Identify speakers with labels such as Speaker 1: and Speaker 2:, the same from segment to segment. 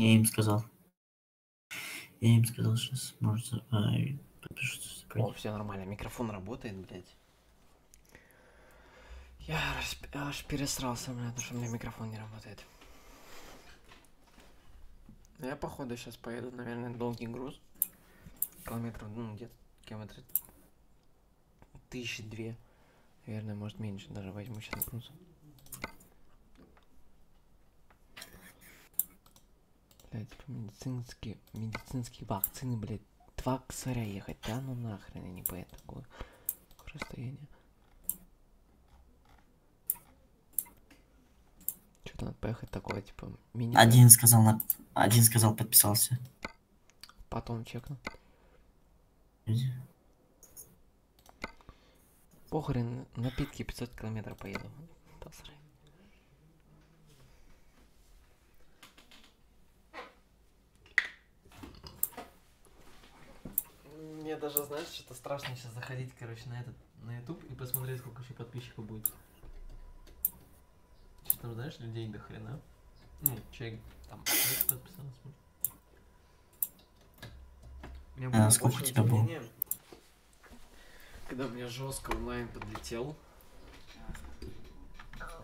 Speaker 1: Я им сказал. Я им сказал, сейчас может а, подпишутся.
Speaker 2: О, все нормально, микрофон работает, блядь. Я аж, аж пересрался, блядь, потому что у меня микрофон не работает. Я походу сейчас поеду, наверное, долгий груз. Километров, ну, где-то километры тысячи две. Наверное, может меньше даже возьму сейчас груз. Блядь, типа медицинские, медицинские вакцины, блядь, два косаря ехать, да ну нахрен, я не поеду такое расстояние. Что-то надо поехать такое, типа, мини...
Speaker 1: Один сказал, на... один сказал, подписался.
Speaker 2: Потом чекну. Похрен, напитки 500 километров поеду. Посрать. Мне даже, знаешь, что-то страшно сейчас заходить, короче, на этот, на YouTube и посмотреть, сколько еще подписчиков будет. Что там, знаешь, людей до хрена. Ну, человек там подписался.
Speaker 1: А, сколько у тебя было?
Speaker 2: Когда у меня жестко онлайн подлетел.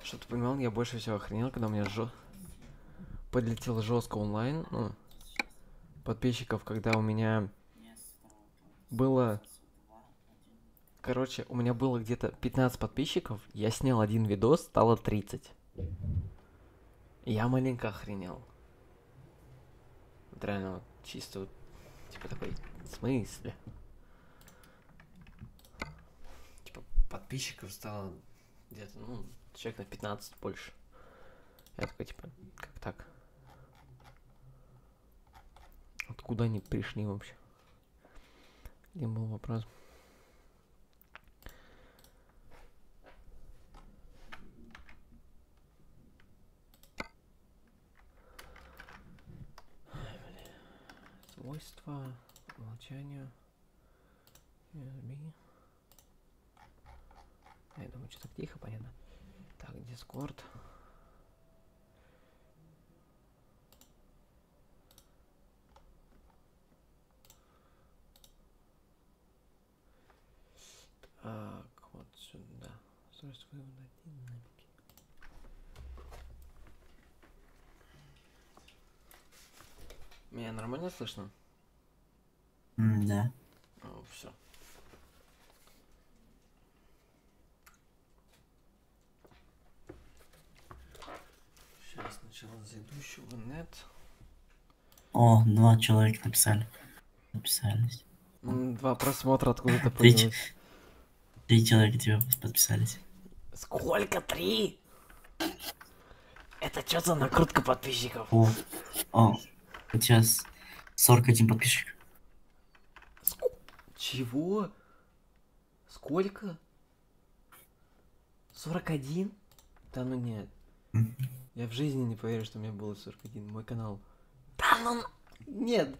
Speaker 2: Что ты понимал, я больше всего охренел, когда у меня жё... подлетел жестко онлайн, ну, подписчиков, когда у меня было... Короче, у меня было где-то 15 подписчиков, я снял один видос, стало 30. Я маленько охренел. Вот реально, вот, чисто вот, типа такой, в смысле? Типа, подписчиков стало где-то, ну, человек на 15 больше. Я такой, типа, как так? Откуда они пришли вообще? Где был вопрос? Свойства, умолчанию, USB. Я думаю, что так тихо, понятно. Так, Discord. Так, вот сюда. Устройство вывода динамики. Меня нормально слышно?
Speaker 1: Да.
Speaker 2: О, все. Сейчас сначала зайду еще в нет.
Speaker 1: О, два человека написали. Написались.
Speaker 2: Два просмотра откуда-то появилось.
Speaker 1: Три человека тебе подписались.
Speaker 2: Сколько? Три? Это что за накрутка подписчиков?
Speaker 1: О, о, сейчас 41 подписчик.
Speaker 2: Ск- Чего? Сколько? 41? Да ну нет. Я в жизни не поверю, что у меня было 41. Мой канал. Да ну... Нет.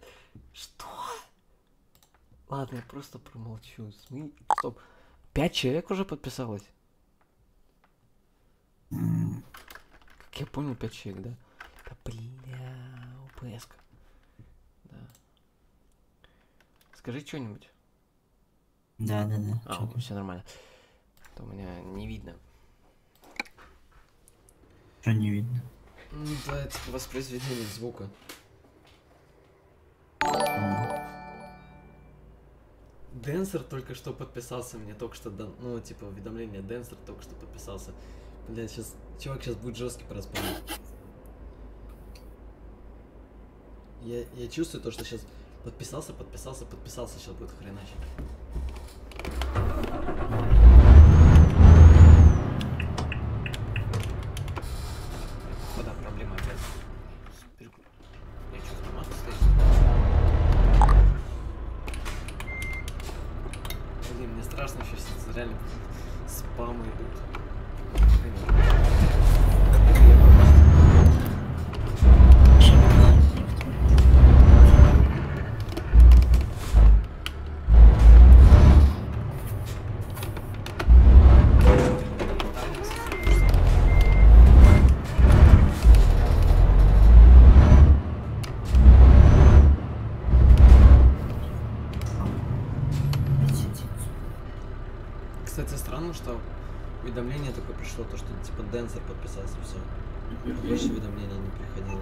Speaker 2: Что? Ладно, я просто промолчу. См... Стоп. Пять человек уже подписалось? Как я понял, пять человек, да? Да бля, упс Да. Скажи что-нибудь.
Speaker 1: Да, да, да.
Speaker 2: А,
Speaker 1: чё
Speaker 2: все нормально. А То у меня не видно.
Speaker 1: Чё не видно?
Speaker 2: Ну да, это воспроизведение звука. Денсер только что подписался, мне только что дан, ну, типа, уведомление, Денсер только что подписался. Блядь, сейчас, чувак сейчас будет жесткий проспам. Я, я чувствую то, что сейчас подписался, подписался, подписался, сейчас будет хреначить. Уведомление такое пришло, то что типа Денсер подписался, все. Больше уведомления не приходило.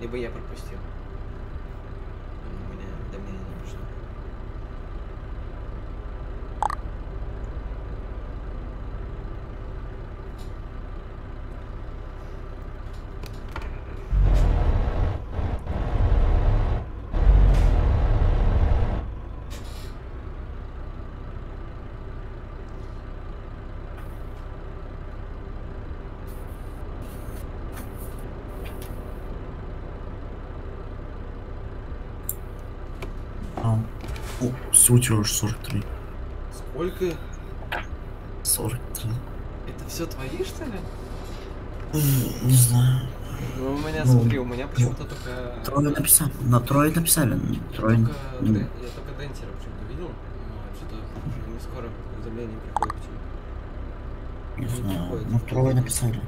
Speaker 2: Либо я пропустил. У меня уведомление не пришло.
Speaker 1: А, о, суть уже 43.
Speaker 2: Сколько?
Speaker 1: 43.
Speaker 2: Это все твои, что ли?
Speaker 1: Не знаю.
Speaker 2: Ну, у меня,
Speaker 1: Ну,
Speaker 2: смотри, у меня почему-то только...
Speaker 1: Трое написали. На трое написали. Трое.
Speaker 2: Только
Speaker 1: ну,
Speaker 2: я только Денсера почему-то видел. но Что-то уже не скоро уведомление приходит почему-то.
Speaker 1: Не
Speaker 2: не
Speaker 1: знаю.
Speaker 2: приходит.
Speaker 1: Ну, трое написали.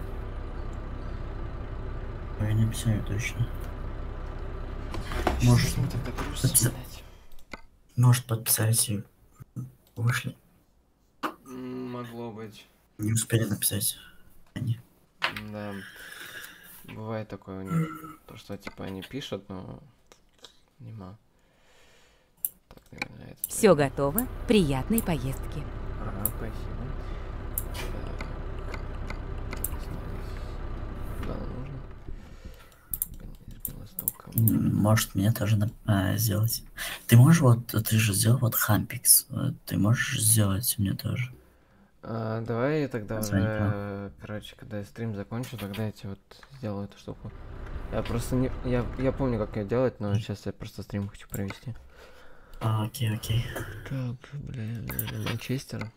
Speaker 1: Трое написали точно. Может,
Speaker 2: тогда грустно,
Speaker 1: написать. Может, подписались и вышли.
Speaker 2: Могло быть.
Speaker 1: Не успели написать. Они.
Speaker 2: Да. Бывает такое у них. То, что типа они пишут, но нема. Так, наверное, это
Speaker 3: Все готово. Приятной поездки.
Speaker 2: Ага, спасибо. Так. Куда нам нужно? Белосток.
Speaker 1: М, Может, мне тоже а, сделать. Ты можешь вот, ты же сделал вот хампикс. Вот Ты можешь сделать мне тоже.
Speaker 2: А, давай я тогда
Speaker 1: Позвони,
Speaker 2: уже, короче, когда я стрим закончу, тогда я тебе вот сделаю эту штуку. Я просто не, я, я помню, как ее делать, но сейчас я просто стрим хочу провести.
Speaker 1: А, окей, окей.
Speaker 2: Так, блин, Манчестер.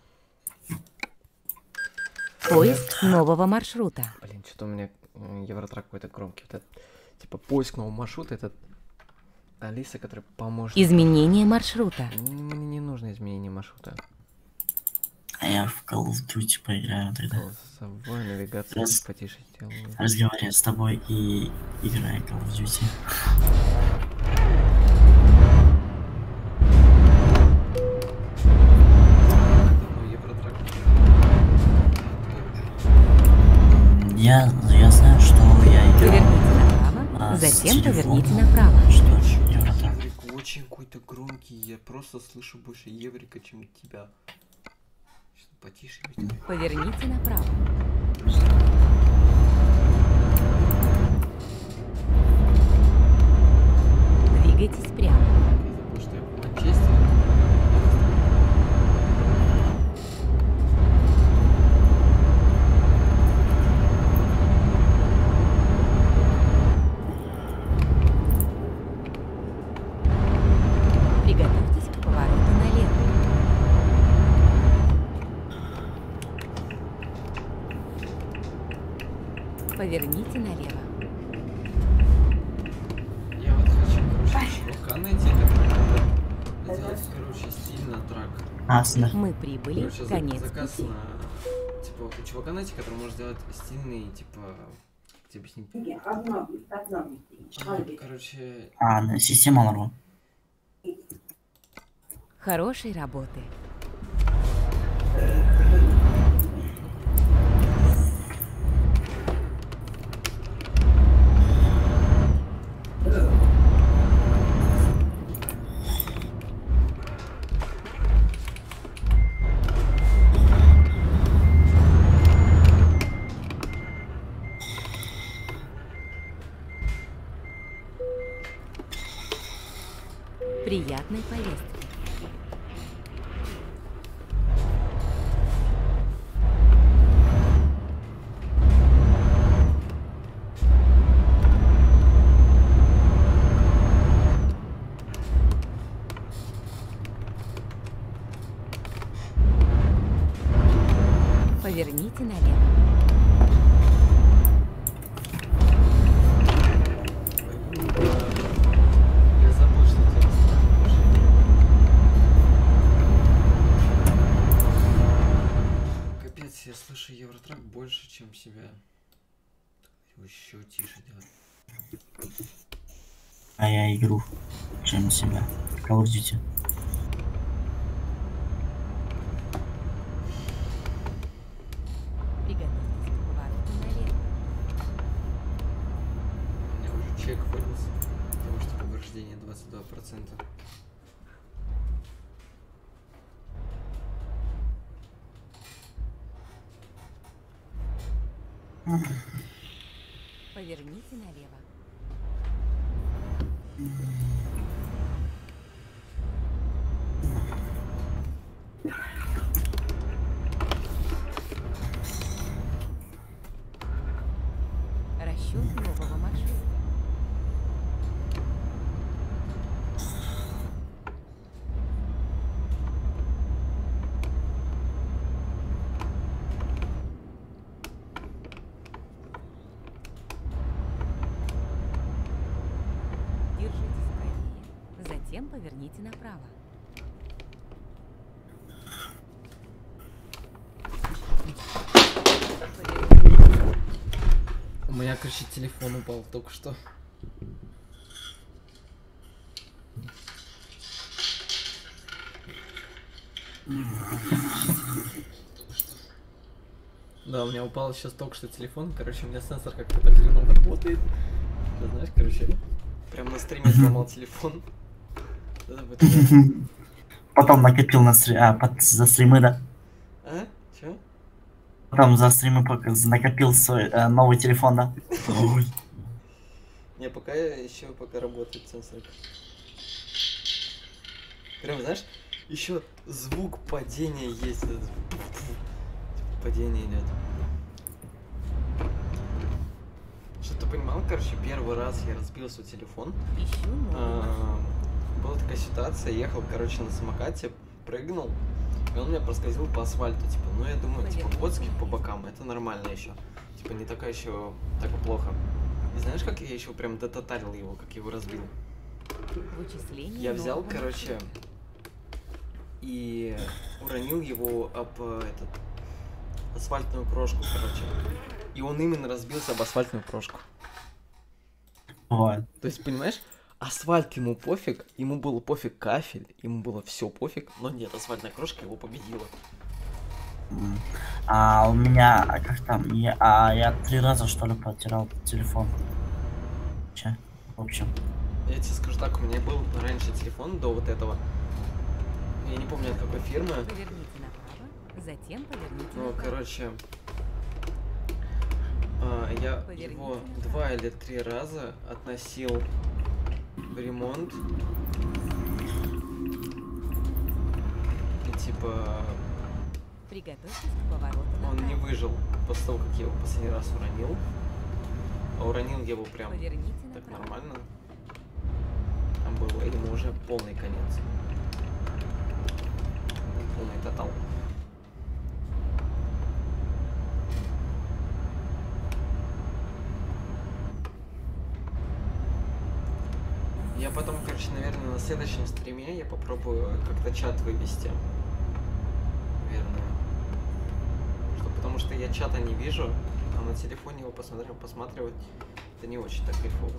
Speaker 3: Поиск нового маршрута.
Speaker 2: Блин, что-то у меня Евротрак какой-то громкий. Вот этот, типа поиск нового маршрута, это Алиса, которая поможет.
Speaker 3: Изменение маршрута.
Speaker 2: Мне, не нужно изменение маршрута.
Speaker 1: А я в Call of Duty поиграю тогда.
Speaker 2: Голосовой навигация
Speaker 1: Раз.
Speaker 2: потише сделаю.
Speaker 1: Разговариваю с тобой и играю Call of Duty. Я,
Speaker 3: затем поверните направо.
Speaker 1: Что ж.
Speaker 2: Еврик очень какой-то громкий, я просто слышу больше Еврика, чем тебя. Потише?
Speaker 3: Поверните направо. Двигайтесь прямо.
Speaker 2: Я забыл, что я в Манчестере.
Speaker 3: Приготовьтесь к повороту налево. Поверните налево.
Speaker 2: Я вот хочу, короче, чувака найти, который будет делать, короче, стильно трак.
Speaker 1: Асно.
Speaker 3: Мы прибыли.
Speaker 2: Короче,
Speaker 3: Конец
Speaker 2: заказ
Speaker 3: пути.
Speaker 2: на... Типа, у чувака найти, который может сделать стильный, типа... Тебе объяснить? Ну, Короче,
Speaker 1: А, на система ларва.
Speaker 3: Хорошей работы.
Speaker 2: слышу Евротрак больше, чем себя. Его еще тише делать.
Speaker 1: А я игру, чем себя. Call of Duty.
Speaker 2: Я уже чек вылез, потому что повреждение 22%.
Speaker 3: Поверните налево. Расчет нового маршрута. Держитесь правее, затем поверните направо. Поверните
Speaker 2: У меня, короче, телефон упал только что. Да, у меня упал сейчас только что телефон. Короче, у меня сенсор как-то так работает. Ты знаешь, короче, прям на стриме сломал телефон.
Speaker 1: Потом накопил на стри- а, под- за стримы, да?
Speaker 2: А?
Speaker 1: Потом за стримы пока накопил свой э, новый телефон, да?
Speaker 2: Не, пока еще пока работает сенсорка. Прям, знаешь, еще звук падения есть. Падение идет. Что ты понимал, короче, первый раз я разбил свой телефон. А, Была такая ситуация, ехал, короче, на самокате, прыгнул, и он меня проскользил по асфальту, типа, ну я думаю, типа, коцки по бокам, это нормально еще. Типа, не такая еще так и плохо. И знаешь, как я еще прям дототалил его, как я его разбил?
Speaker 3: Вычисление
Speaker 2: Я взял,
Speaker 3: нового
Speaker 2: короче, и уронил его об э, этот асфальтную крошку, короче. И он именно разбился об асфальтную крошку.
Speaker 1: Бывает.
Speaker 2: То есть, понимаешь, асфальт ему пофиг, ему было пофиг кафель, ему было все пофиг, но нет, асфальтная крошка его победила.
Speaker 1: А у меня, а как там, я, а я три раза что ли потерял телефон. Че? В общем.
Speaker 2: Я тебе скажу так, у меня был раньше телефон до вот этого. Я не помню от какой фирмы.
Speaker 3: Поверните направо, затем поверните
Speaker 2: Ну,
Speaker 3: направо.
Speaker 2: короче, а, я
Speaker 3: Поверните
Speaker 2: его
Speaker 3: направо.
Speaker 2: два или три раза относил ремонт. И типа
Speaker 3: Приготовьтесь к повороту
Speaker 2: он не выжил после того, как я его последний раз уронил. А уронил я его прям
Speaker 3: Поверните
Speaker 2: так
Speaker 3: направо.
Speaker 2: нормально. Там было ему уже полный конец. Полный тотал. Я потом, короче, наверное, на следующем стриме я попробую как-то чат вывести. Наверное. Что, потому что я чата не вижу, а на телефоне его посмотрел, посматривать это не очень так кайфово.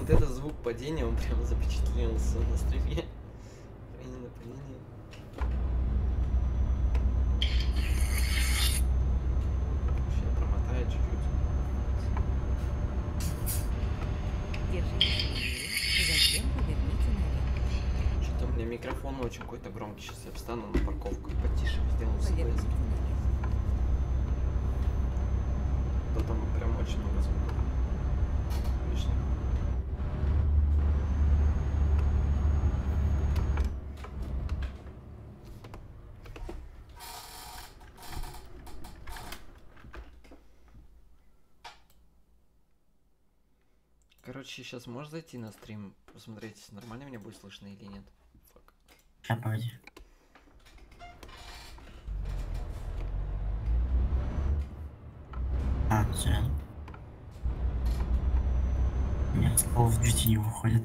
Speaker 2: Вот этот звук падения, он прям запечатлелся на стриме. Падение на падение. Сейчас промотаю чуть-чуть.
Speaker 3: Держитесь левее, затем поверните налево.
Speaker 2: Что-то у меня микрофон очень какой-то громкий. Сейчас я встану на парковку и потише сделаю
Speaker 3: Поверните налево.
Speaker 2: То там прям очень много звука. Лишнего. Короче, сейчас можешь зайти на стрим, посмотреть, нормально меня будет слышно или нет? Фак.
Speaker 1: Сейчас, погоди. А, все. Нет, с Call of Duty не выходит.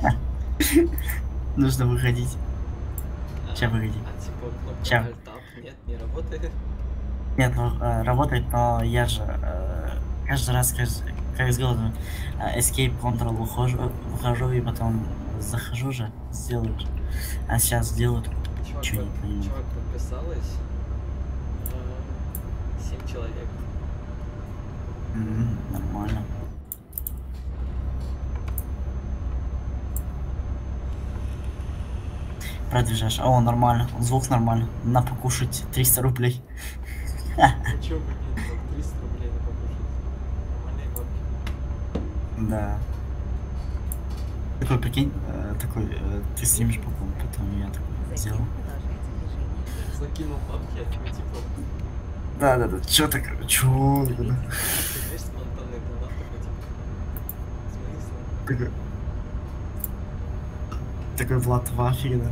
Speaker 1: Нужно выходить. Ща, погоди.
Speaker 2: А типа кнопка
Speaker 1: Ща.
Speaker 2: Alt-Tab нет, не работает?
Speaker 1: Нет, ну, э, работает, но я же э, каждый раз, каждый, как с голоду, э, Escape Control выхожу, выхожу и потом захожу же, сделаю. же. А сейчас сделают.
Speaker 2: Чувак,
Speaker 1: Чё не понимаю.
Speaker 2: чувак подписалось. э, Семь человек.
Speaker 1: М, нормально. Продвижаешь. О, нормально. Звук нормально. На покушать 300 рублей.
Speaker 2: Бы нет? Вот 300 рублей на покушать. Нормальные бабки.
Speaker 1: Да. Такой, прикинь, э, такой, э, ты снимешь потом, потом я такой сделал.
Speaker 2: Закинул бабки, а такой типа,
Speaker 1: Да, да, да. Чё так? Чё?
Speaker 2: Типа.
Speaker 1: Такой Влад в афере, да?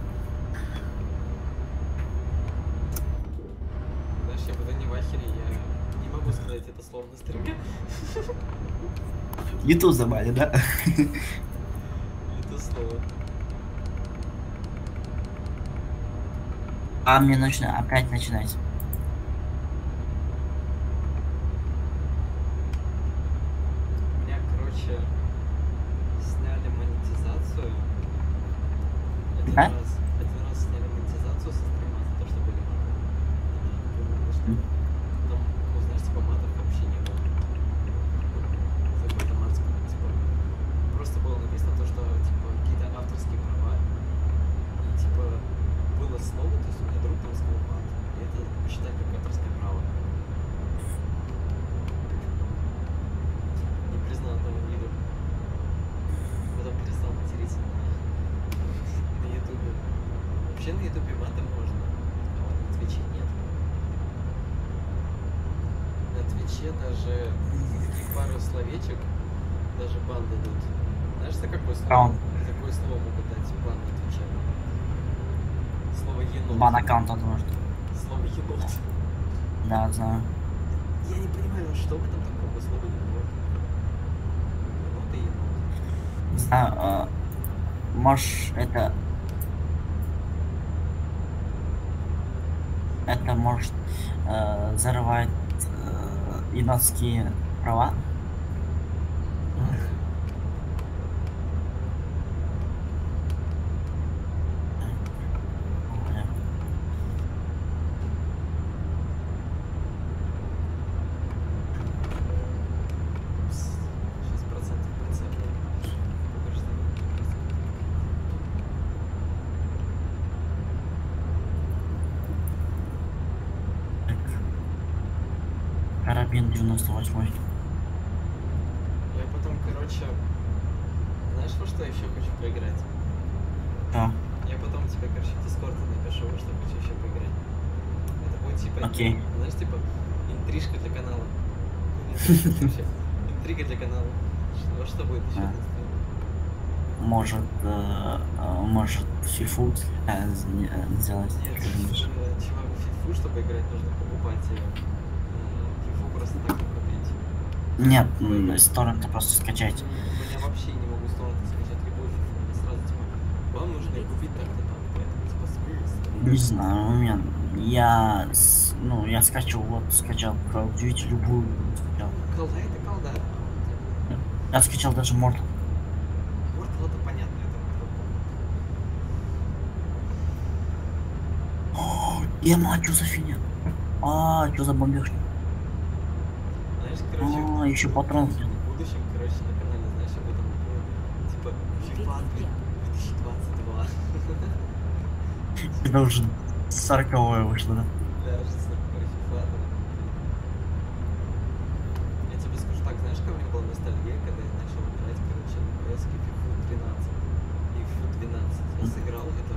Speaker 1: Ютуб забанит, да?
Speaker 2: Это слово.
Speaker 1: А мне нужно опять начинать.
Speaker 2: У меня, короче, сняли монетизацию. Один
Speaker 1: Да?
Speaker 2: раз, один раз сняли монетизацию со стрима за то, что были маты. И думали, что
Speaker 1: Мгм.
Speaker 2: там, ну, знаешь, типа матов вообще не было. За какой-то мат, типа, просто было написано то, что, типа, какие-то авторские права. И, типа, было слово, то есть у меня друг там сказал мат. И это считай как авторское право. Не признал того виду. Потом перестал материться на, на ютубе. Вообще на ютубе матом можно, а вот на твиче нет. На твиче даже таких пару словечек даже бан дадут. Знаешь, за какое слово?
Speaker 1: Бан.
Speaker 2: За какое слово могут дать бан на твиче? Слово енот.
Speaker 1: Бан аккаунта может.
Speaker 2: Слово енот.
Speaker 1: Да, знаю.
Speaker 2: Я не понимаю, что в этом такого слова енот? Енот и енот.
Speaker 1: Не знаю, э, можешь это... Это может э, зарывать э, енотские права. 98 -й.
Speaker 2: Я потом, короче, знаешь, во что еще хочу поиграть?
Speaker 1: Да.
Speaker 2: Я потом тебе, короче, в Дискорде напишу, во что хочу еще поиграть. Это будет типа,
Speaker 1: Okay.
Speaker 2: знаешь, типа интрижка для канала. Интрига для канала. Во что будет еще.
Speaker 1: Может, э, э, может фифу э, э, сделать?
Speaker 2: Нет, чувак, фифу, чтобы играть, нужно покупать ее.
Speaker 1: Нет, м, с торрента просто скачать.
Speaker 2: Меня вообще не могу с торрента скачать. Мне сразу типа, вам нужно купить так-то там. Поэтому типа смысл.
Speaker 1: Не знаю, у меня я ну я скачал вот скачал Call of Duty любую скачал.
Speaker 2: Колда это колда.
Speaker 1: Я скачал даже Mortal.
Speaker 2: Mortal это понятно, это Mortal.
Speaker 1: О, Я мать, что за фигня? А, что за бомбеж?
Speaker 2: Короче,
Speaker 1: А, еще патрон.
Speaker 2: в будущем, короче, на канале, знаешь, об этом типа, FIFA, блин, 2022.
Speaker 1: Это уже 40 вышло, да?
Speaker 2: Да, уже про FIFA. там. Я тебе скажу так, знаешь, ко мне была ностальгия, когда я начал играть, короче, на PS FIFA 13 и FIFA 12. Я сыграл это,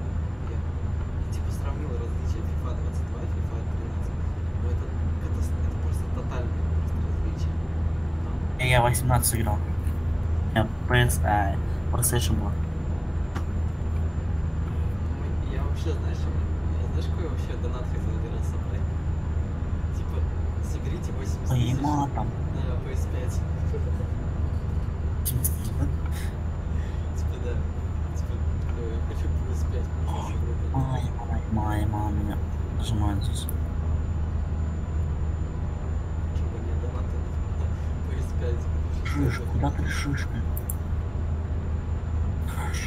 Speaker 2: я, я типа сравнил различия FIFA 22 и FIFA 13. Но это, это, это просто тотальное просто различие.
Speaker 1: 18 играл. Я PS, а, PlayStation был.
Speaker 2: Я вообще, знаешь, я знаешь, какой вообще донат хотел один раз собрать? Типа, соберите 80
Speaker 1: Ой,
Speaker 2: тысяч на PS5. Типа, да. Типа, ну, я хочу PS5, можно еще группу.
Speaker 1: Май, май, май, мама меня нажимает здесь.
Speaker 2: бежишь? Куда ты бежишь? Нраш.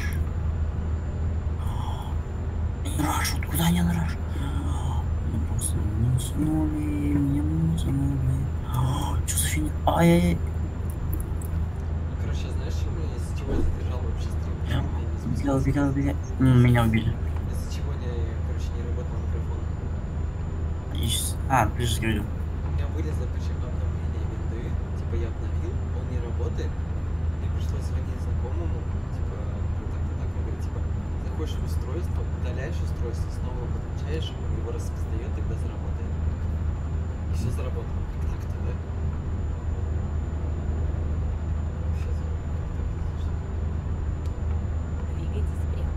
Speaker 1: Нраш,
Speaker 2: вот
Speaker 1: куда не нраш? Меня просто минуснули, меня минуснули. Что за фигня? Ай-яй-яй.
Speaker 2: Короче, знаешь, чем меня из-за чего я задержал вообще стрим?
Speaker 1: Убегал, убегал, убегал. Меня убили.
Speaker 2: Из-за чего я, короче, не работал микрофон.
Speaker 1: А, ближе говорю.
Speaker 2: У меня вылезло в устройство, удаляешь устройство, снова подключаешь, его распознает, тогда заработает. И все заработало. Как так-то, да? Произошло?
Speaker 3: Двигайтесь прямо.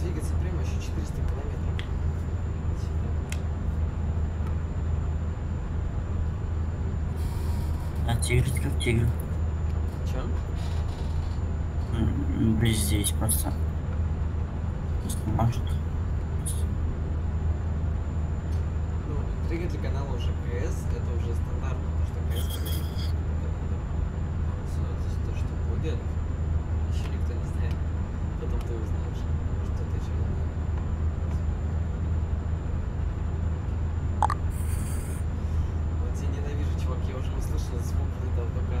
Speaker 2: Двигаться прямо еще 400 километров.
Speaker 1: А тигр как тигр.
Speaker 2: Че?
Speaker 1: М, Ближе здесь просто. Просто может.
Speaker 2: Ну, двигатель канала уже КС, это уже стандартно, потому что КС говорит, то, что будет, еще никто не знает. Потом ты узнаешь, что ты чего Вот я ненавижу, чувак, я уже услышал звук этого ВК.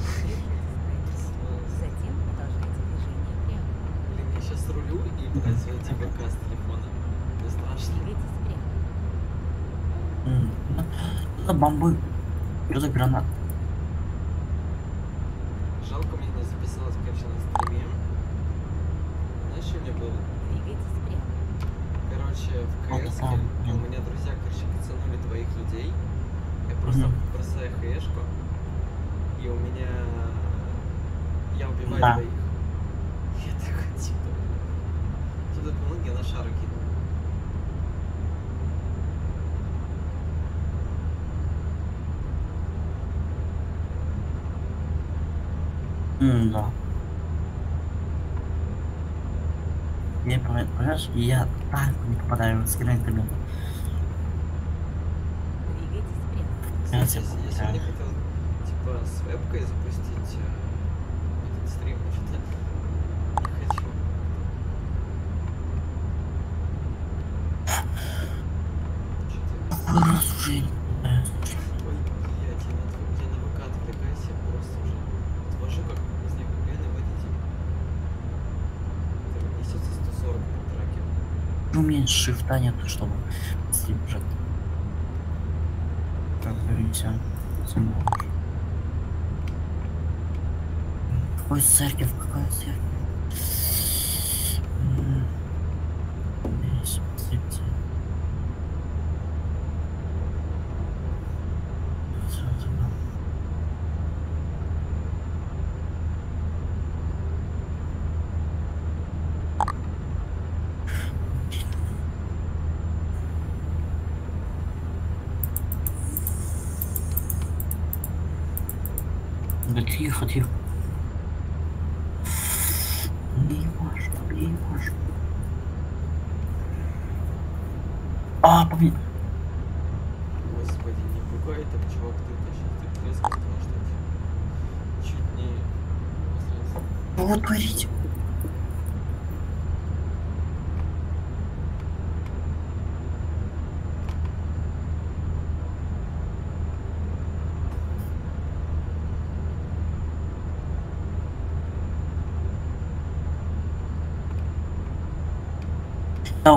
Speaker 3: Держитесь границы. Затем продолжайте движение прямо.
Speaker 2: Блин, я сейчас рулю и пытаюсь войти в ВК с телефона. Мне страшно.
Speaker 3: Двигайтесь прямо.
Speaker 1: М, ну, Бомбы. Это гранат.
Speaker 2: Жалко, мне не записалось, короче, на стриме. Знаешь, что у меня было? Короче, в
Speaker 1: Вот
Speaker 2: КС у меня друзья, короче, кацанули твоих людей. Я просто
Speaker 1: Мгм.
Speaker 2: бросаю хэшку, и у меня... Я убиваю
Speaker 1: Да.
Speaker 2: двоих. Я такой, типа... Туда помог, я на шар кинул.
Speaker 1: М, да. Не понимаешь, я так не попадаю с тебя
Speaker 2: я сегодня
Speaker 1: понимаю.
Speaker 2: хотел, типа, с вебкой запустить э, этот стрим, что-то не хочу. Что-то...
Speaker 1: Какой раз уже не попадаю.
Speaker 2: Ой, блядь, я на, тв- я на ВК отвлекаюсь, я просто уже отвожу, как, не знаю, как пьяный водитель. Это несется 140 по траке.
Speaker 1: Ну, у меня шифта нету, чтобы бежать. Как говорится, сможешь. Какой церковь, какая церковь? М, здесь, смотрите. Всё туда. Да тихо, тихо. Не важно, не важно. А, по мне.
Speaker 2: Господи, не пугай так, чувак, ты точно ты резко сказал, что ты чуть не... обосрался.
Speaker 1: Что вы творите? Да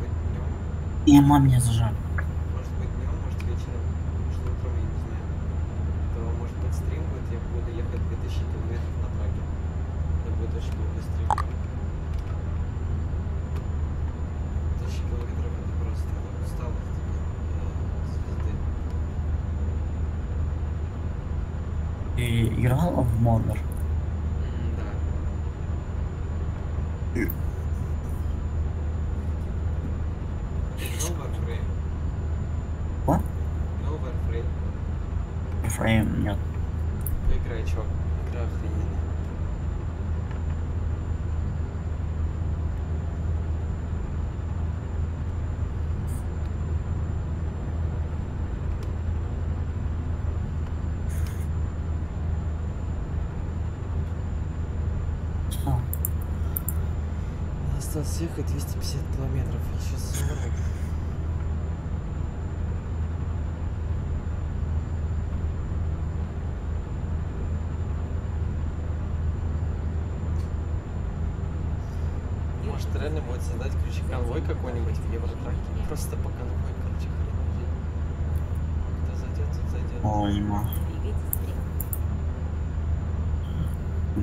Speaker 2: быть днем,
Speaker 1: И мама меня зажал.
Speaker 2: может быть днем, может вечером, может утром, я не знаю. То может быть стрим будет, я буду ехать 2000 километров на траке. До будет очень долго стрим. Тысячи километров это просто это усталость э, звезды.
Speaker 1: Ты играл в Модер?
Speaker 2: М, Да. Играл в Warframe?
Speaker 1: What?
Speaker 2: Играл в Warframe?
Speaker 1: Фрейм нет.
Speaker 2: Игра, чё? Игра охрененная.
Speaker 1: А,
Speaker 2: Осталось ехать 250 километров, еще 40. Может реально будет создать, короче, конвой какой-нибудь в Евротраке? Просто по конвой, короче, хрен Кто зайдет, тот зайдет.
Speaker 1: Ой, ма.
Speaker 3: Двигайтесь прямо.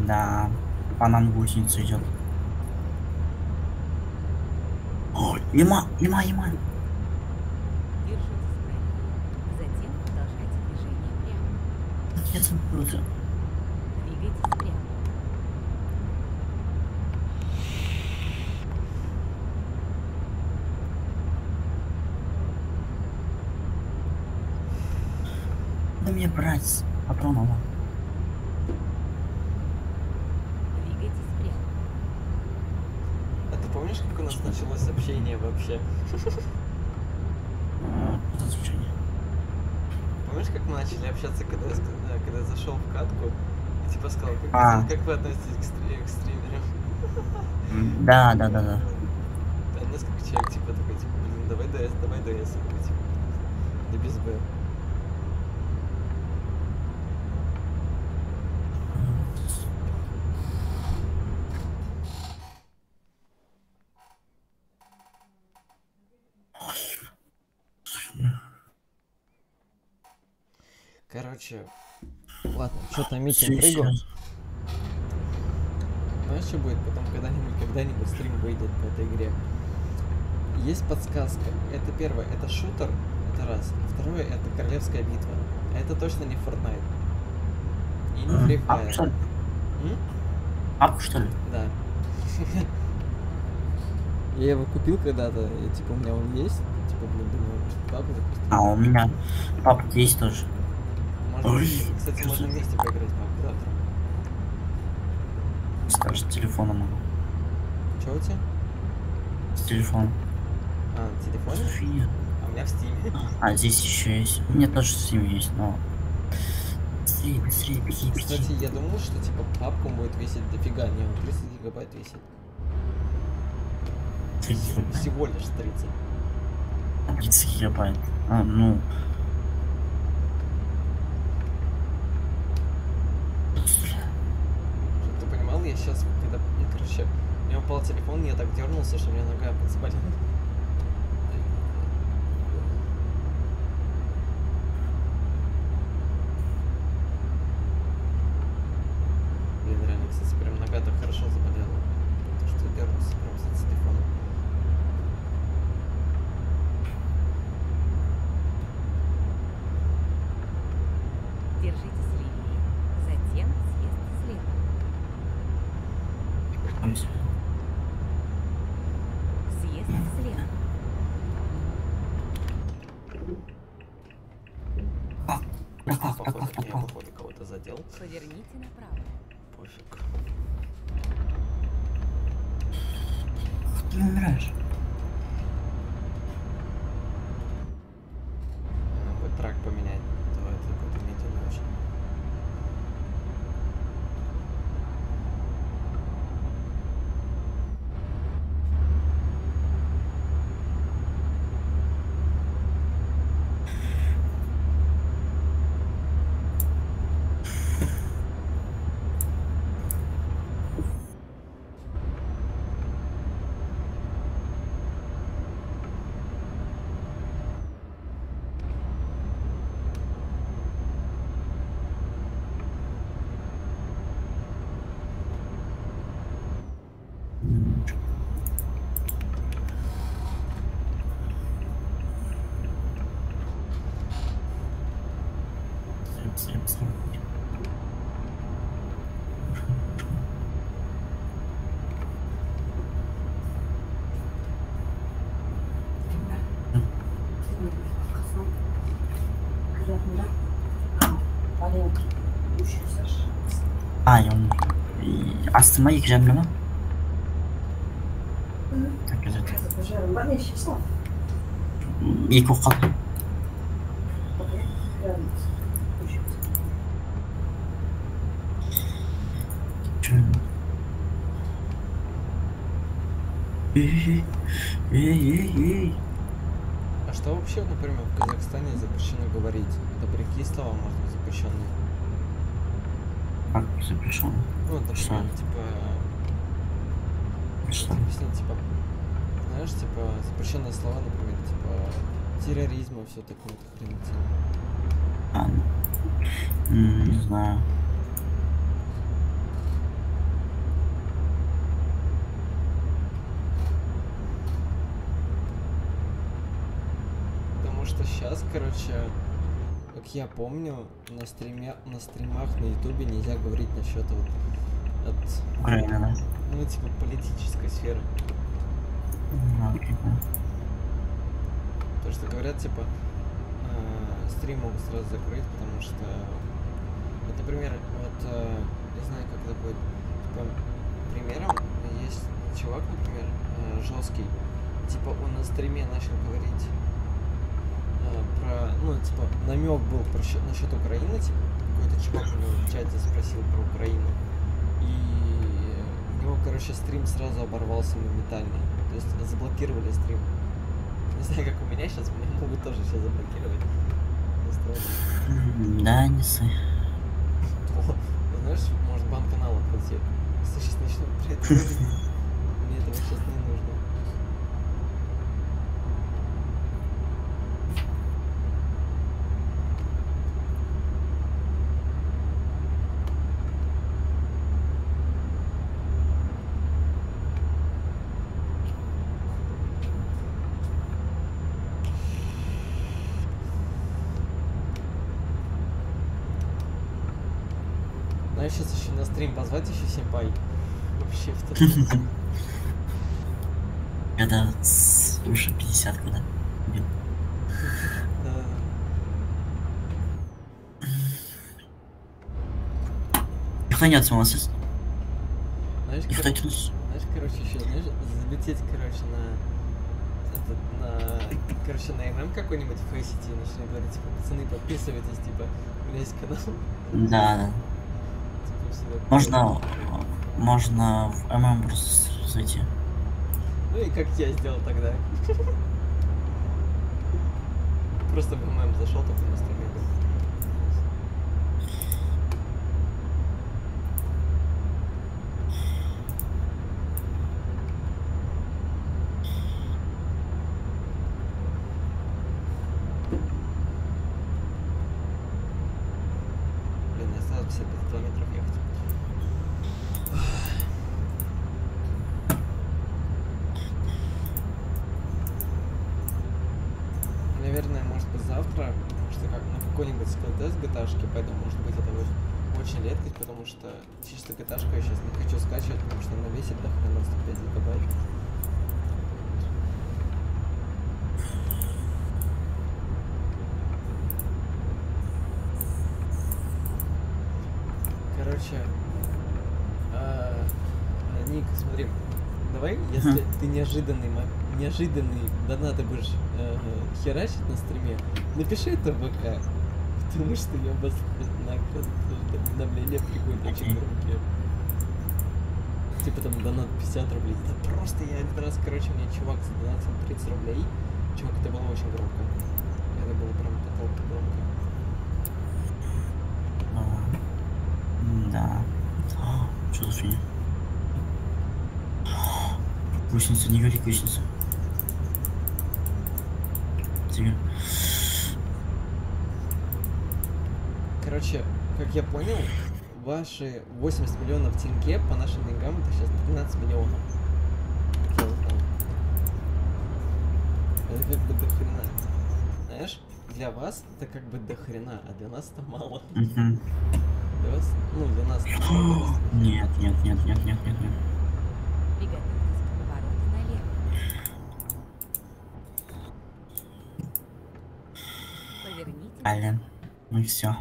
Speaker 1: Да. По нам гусеница идет. Ой, Има, Има, Има.
Speaker 3: Держитесь правее. Затем продолжайте движение прямо.
Speaker 1: Я забылся.
Speaker 3: Двигайтесь прямо.
Speaker 1: Да мне брать патронова.
Speaker 3: Двигайтесь прямо.
Speaker 2: А ты помнишь, как у нас началось общение вообще?
Speaker 1: А, Это звучание.
Speaker 2: Помнишь, как мы начали общаться, когда я, ск- да, когда я зашел в катку? И типа сказал, как,
Speaker 1: А.
Speaker 2: как вы относитесь к, стри- к стримерам?
Speaker 1: Да, да, да, да.
Speaker 2: Там несколько человек, типа, такой, типа, блин, давай ДС, давай ДС. Такой, типа, да без Б. Короче, ладно, что-то Митя прыгал. Знаешь, что будет потом когда-нибудь, когда-нибудь стрим выйдет по этой игре? Есть подсказка. Это первое, это шутер, это раз. И второе, это королевская битва. А это точно не Fortnite. И не Free
Speaker 1: что
Speaker 2: Fire.
Speaker 1: ли?
Speaker 2: М?
Speaker 1: Ап, что ли?
Speaker 2: Да. Я его купил когда-то, и типа у меня он есть. Типа, блин, думаю, может папа запустить.
Speaker 1: А, у меня папа есть тоже. Ой,
Speaker 2: кстати, можно вместе поиграть, пап, завтра.
Speaker 1: Скажешь, с телефона могу.
Speaker 2: Че у тебя?
Speaker 1: С телефона.
Speaker 2: А, на телефоне?
Speaker 1: София.
Speaker 2: А у меня в Steam е.
Speaker 1: А, здесь еще есть. У меня тоже Steam есть, но... Быстрее, быстрее, беги, беги.
Speaker 2: Кстати, я думал, что типа папка будет весить дофига. Не, он 30 гигабайт весит.
Speaker 1: Тридцать гигабайт.
Speaker 2: Всего лишь 30.
Speaker 1: 30 гигабайт. А, ну...
Speaker 2: Чтоб ты понимал, я сейчас, когда, ну, короче, у меня упал телефон, я так дернулся, что у меня нога заболела.
Speaker 1: Ма? Так, gözüküyor. Екі оқып қалды. Чё? Эй, эй, эй.
Speaker 2: А что вообще, например, в Казахстане запрещено говорить? Это какие слова можно быть запрещенные?
Speaker 1: Запрещен?
Speaker 2: Ну, например,
Speaker 1: Что?
Speaker 2: типа,
Speaker 1: Что?
Speaker 2: объяснить, типа, знаешь, типа, запрещенные слова, например, типа, терроризма, все такое, то хрен
Speaker 1: А, м, не знаю.
Speaker 2: Потому что сейчас, короче, как я помню, на стриме, на стримах на ютубе нельзя говорить насчет вот от,
Speaker 1: Украина, да?
Speaker 2: ну, типа, политической сферы.
Speaker 1: Ну.
Speaker 2: То, что говорят, типа, э, стрим могут сразу закрыть, потому что, вот, например, вот, э, не знаю, как это будет, типа, примером есть чувак, например, жесткий, типа, он на стриме начал говорить э, про, ну, типа, намек был про счет, насчет Украины, типа, какой-то чувак у него в чате спросил про Украину, и у него, короче, стрим сразу оборвался моментально, то есть заблокировали стрим. Не знаю, как у меня сейчас, меня могут тоже сейчас заблокировать.
Speaker 1: Да, не ссы.
Speaker 2: О, знаешь, может бан канала пройти. Если сейчас начнут про это мне этого сейчас не нужно. Знаешь, сейчас еще на стрим позвать еще симпай. Вообще в тот.
Speaker 1: Когда уже 50 когда. бил.
Speaker 2: Да.
Speaker 1: Никто не отсмылся.
Speaker 2: Знаешь, короче, знаешь, короче, еще, знаешь, залететь, короче, на этот, на, короче, на ММ какой-нибудь в Фейсити и начали говорить, типа, пацаны, подписывайтесь, типа, у меня есть канал.
Speaker 1: Да, да. Можно, можно в ММ просто зайти.
Speaker 2: Ну и как я сделал тогда. Просто в ММ зашел, только на стриме. был. Блин, мне осталось 55 километров ехать. Наверное, может быть завтра, что как на какой-нибудь скилл-тест GTA пойду, может быть это будет очень редкость, потому что чисто GTA я сейчас не хочу скачивать, потому что она весит до хрена 105 гигабайт. Короче, а, Ник, смотри, давай, если ты неожиданный, неожиданный донаты будешь э, херачить на стриме, напиши это в ВК, потому что я бас нахрен уведомления приходят очень громкие. Типа там донат 50 рублей. Да просто я один раз, короче, мне чувак задонатил 30 рублей. Чувак, это было очень громко. Это было прям толпа громко.
Speaker 1: А, Да. А, Что за фигня? Гусеница, не говори гусеница. Тигр.
Speaker 2: Короче, как я понял, ваши 80 миллионов тенге по нашим деньгам это сейчас 13 миллионов. Как я узнал. Это как бы до хрена. Знаешь, для вас это как бы до хрена, а для нас это мало.
Speaker 1: Мгм.
Speaker 2: Для вас, ну, для нас.
Speaker 1: Нет, нет, нет, нет, нет, нет, нет.
Speaker 3: Блин,
Speaker 1: ну все.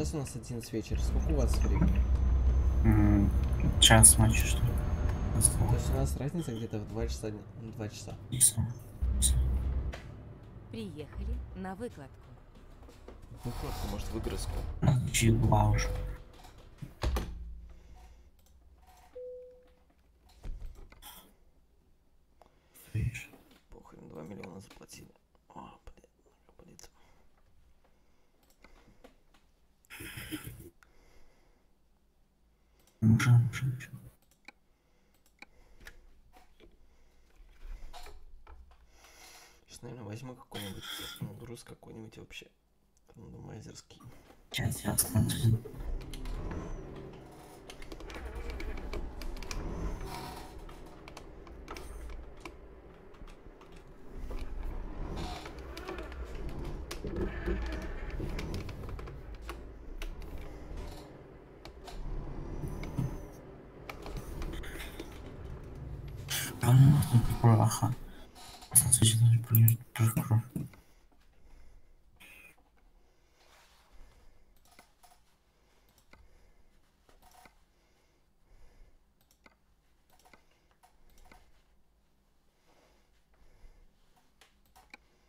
Speaker 2: Сейчас у нас 11 вечера. Сколько у вас времени?
Speaker 1: М, Час ночи, что ли?
Speaker 2: То есть у нас разница где-то в 2 часа. дня- ну, 2 часа.
Speaker 3: Приехали на выкладку.
Speaker 2: Ну, просто, может, выгрузку.
Speaker 1: Уже. Видишь?
Speaker 2: Похрен, 2 миллиона заплатили. О, блин, блин.
Speaker 1: Уже, уже, уже.
Speaker 2: Сейчас, наверное, возьму какой-нибудь, ну, груз какой-нибудь вообще. Рандомайзерский.
Speaker 1: Сейчас я смотрю. А ну, прикро.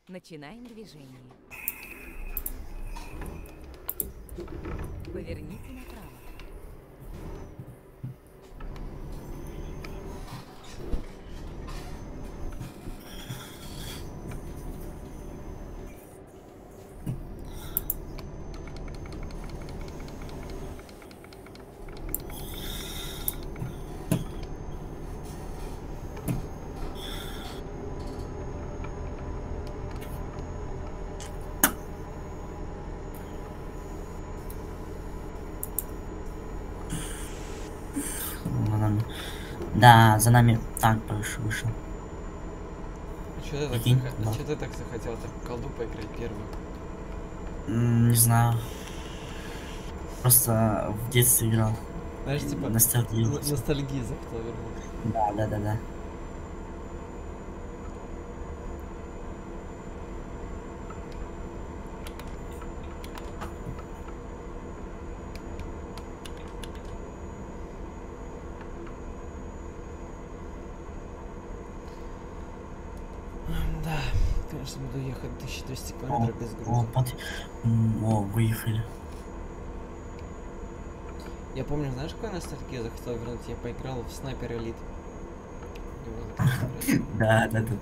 Speaker 3: Начинаем движение. Поверните направо.
Speaker 1: За нами. Да, за нами танк вышел.
Speaker 2: А что ты так,
Speaker 1: да.
Speaker 2: ты так захотел так колду поиграть первый?
Speaker 1: М, Не знаю. Просто в детстве играл.
Speaker 2: Знаешь, типа,
Speaker 1: Ностальгия.
Speaker 2: ностальгия захотел вернуть.
Speaker 1: Да, да, да. Да,
Speaker 2: конечно, буду ехать 1200
Speaker 1: О,
Speaker 2: километров без
Speaker 1: о,
Speaker 2: груза.
Speaker 1: М, о, выехали.
Speaker 2: Я помню, знаешь, какая ностальгия захотел вернуть? Я поиграл в Снайпер Элит.
Speaker 1: Да, да, да.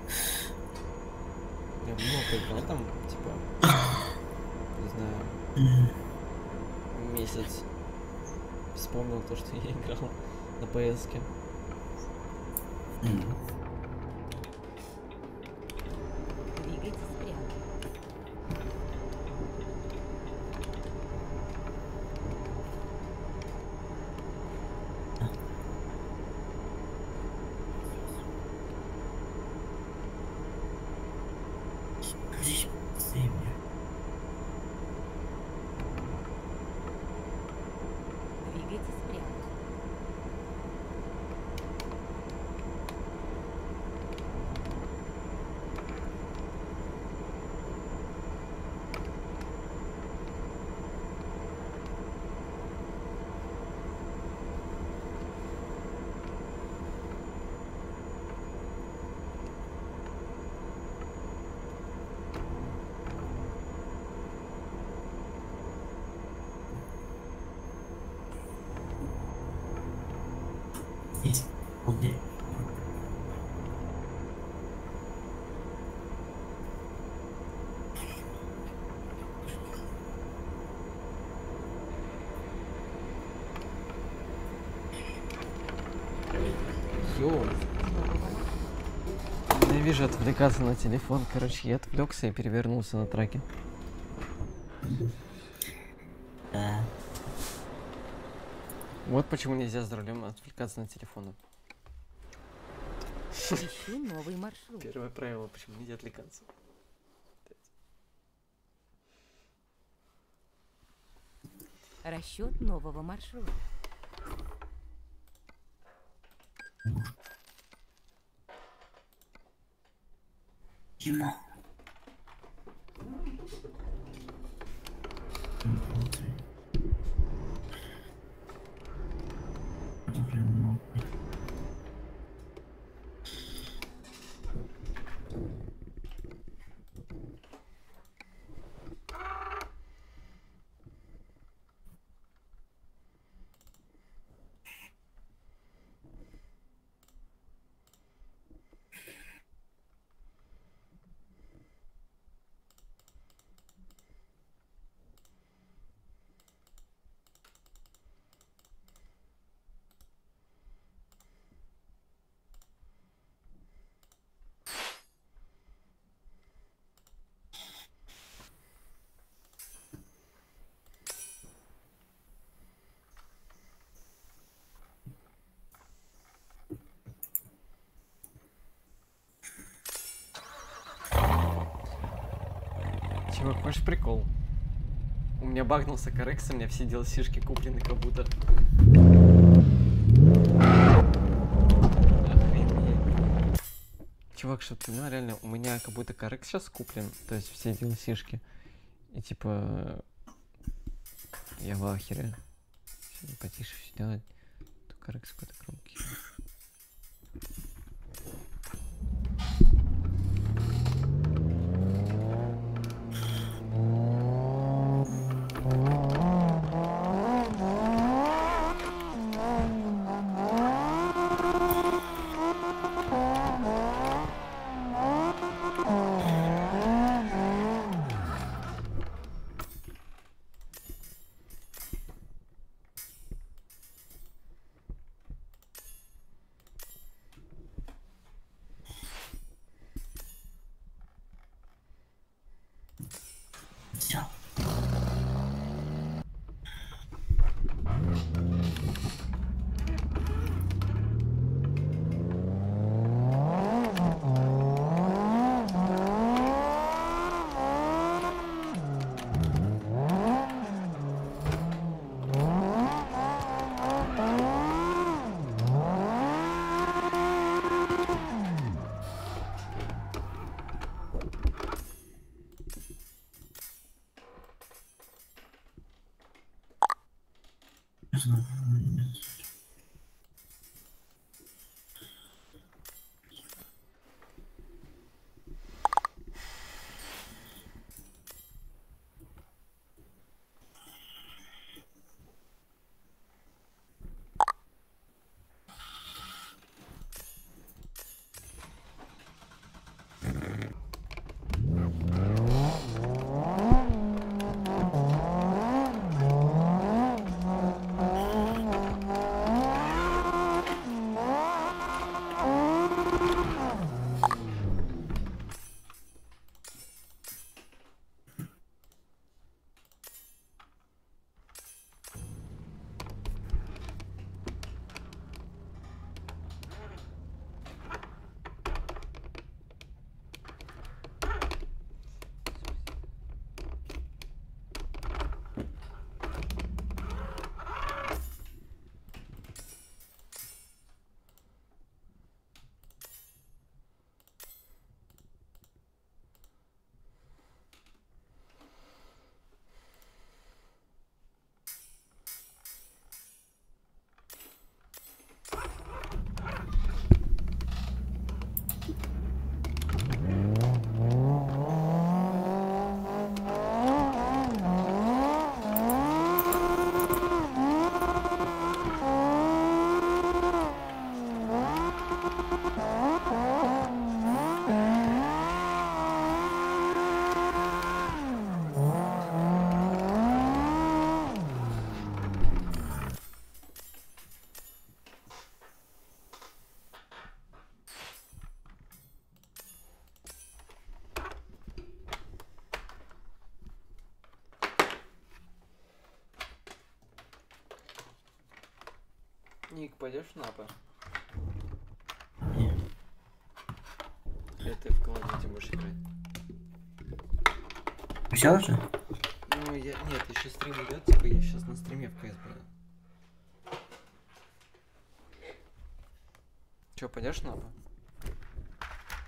Speaker 2: Я много поиграл там, типа, не знаю, месяц. Вспомнил то, что я играл на PS. -ке.
Speaker 1: м.
Speaker 3: Двигайтесь прямо.
Speaker 1: Здесь, земля.
Speaker 3: Двигайтесь прямо.
Speaker 2: Ненавижу отвлекаться на телефон. Короче, я отвлекся и перевернулся на траке.
Speaker 1: Да.
Speaker 2: Вот почему нельзя за рулем отвлекаться на телефон.
Speaker 3: Ищу новый маршрут.
Speaker 2: Первое правило, почему нельзя отвлекаться.
Speaker 3: Расчет нового маршрута.
Speaker 1: Дима. Блин,
Speaker 2: Чувак, хочешь прикол? У меня багнулся коррекс, у меня все DLC-шки куплены как будто. Охренеть. Чувак, что ты, ну реально, у меня как будто коррекс сейчас куплен, то есть все DLC-шки. И типа... Я в ахере. Потише все делать. То коррекс какой-то громкий. Ник, пойдешь в напа?
Speaker 1: Не.
Speaker 2: Или ты в Duty будешь играть?
Speaker 1: Все уже?
Speaker 2: Ну, я... Нет, еще стрим идет, типа я сейчас на стриме в КС буду. Че, пойдешь в напа?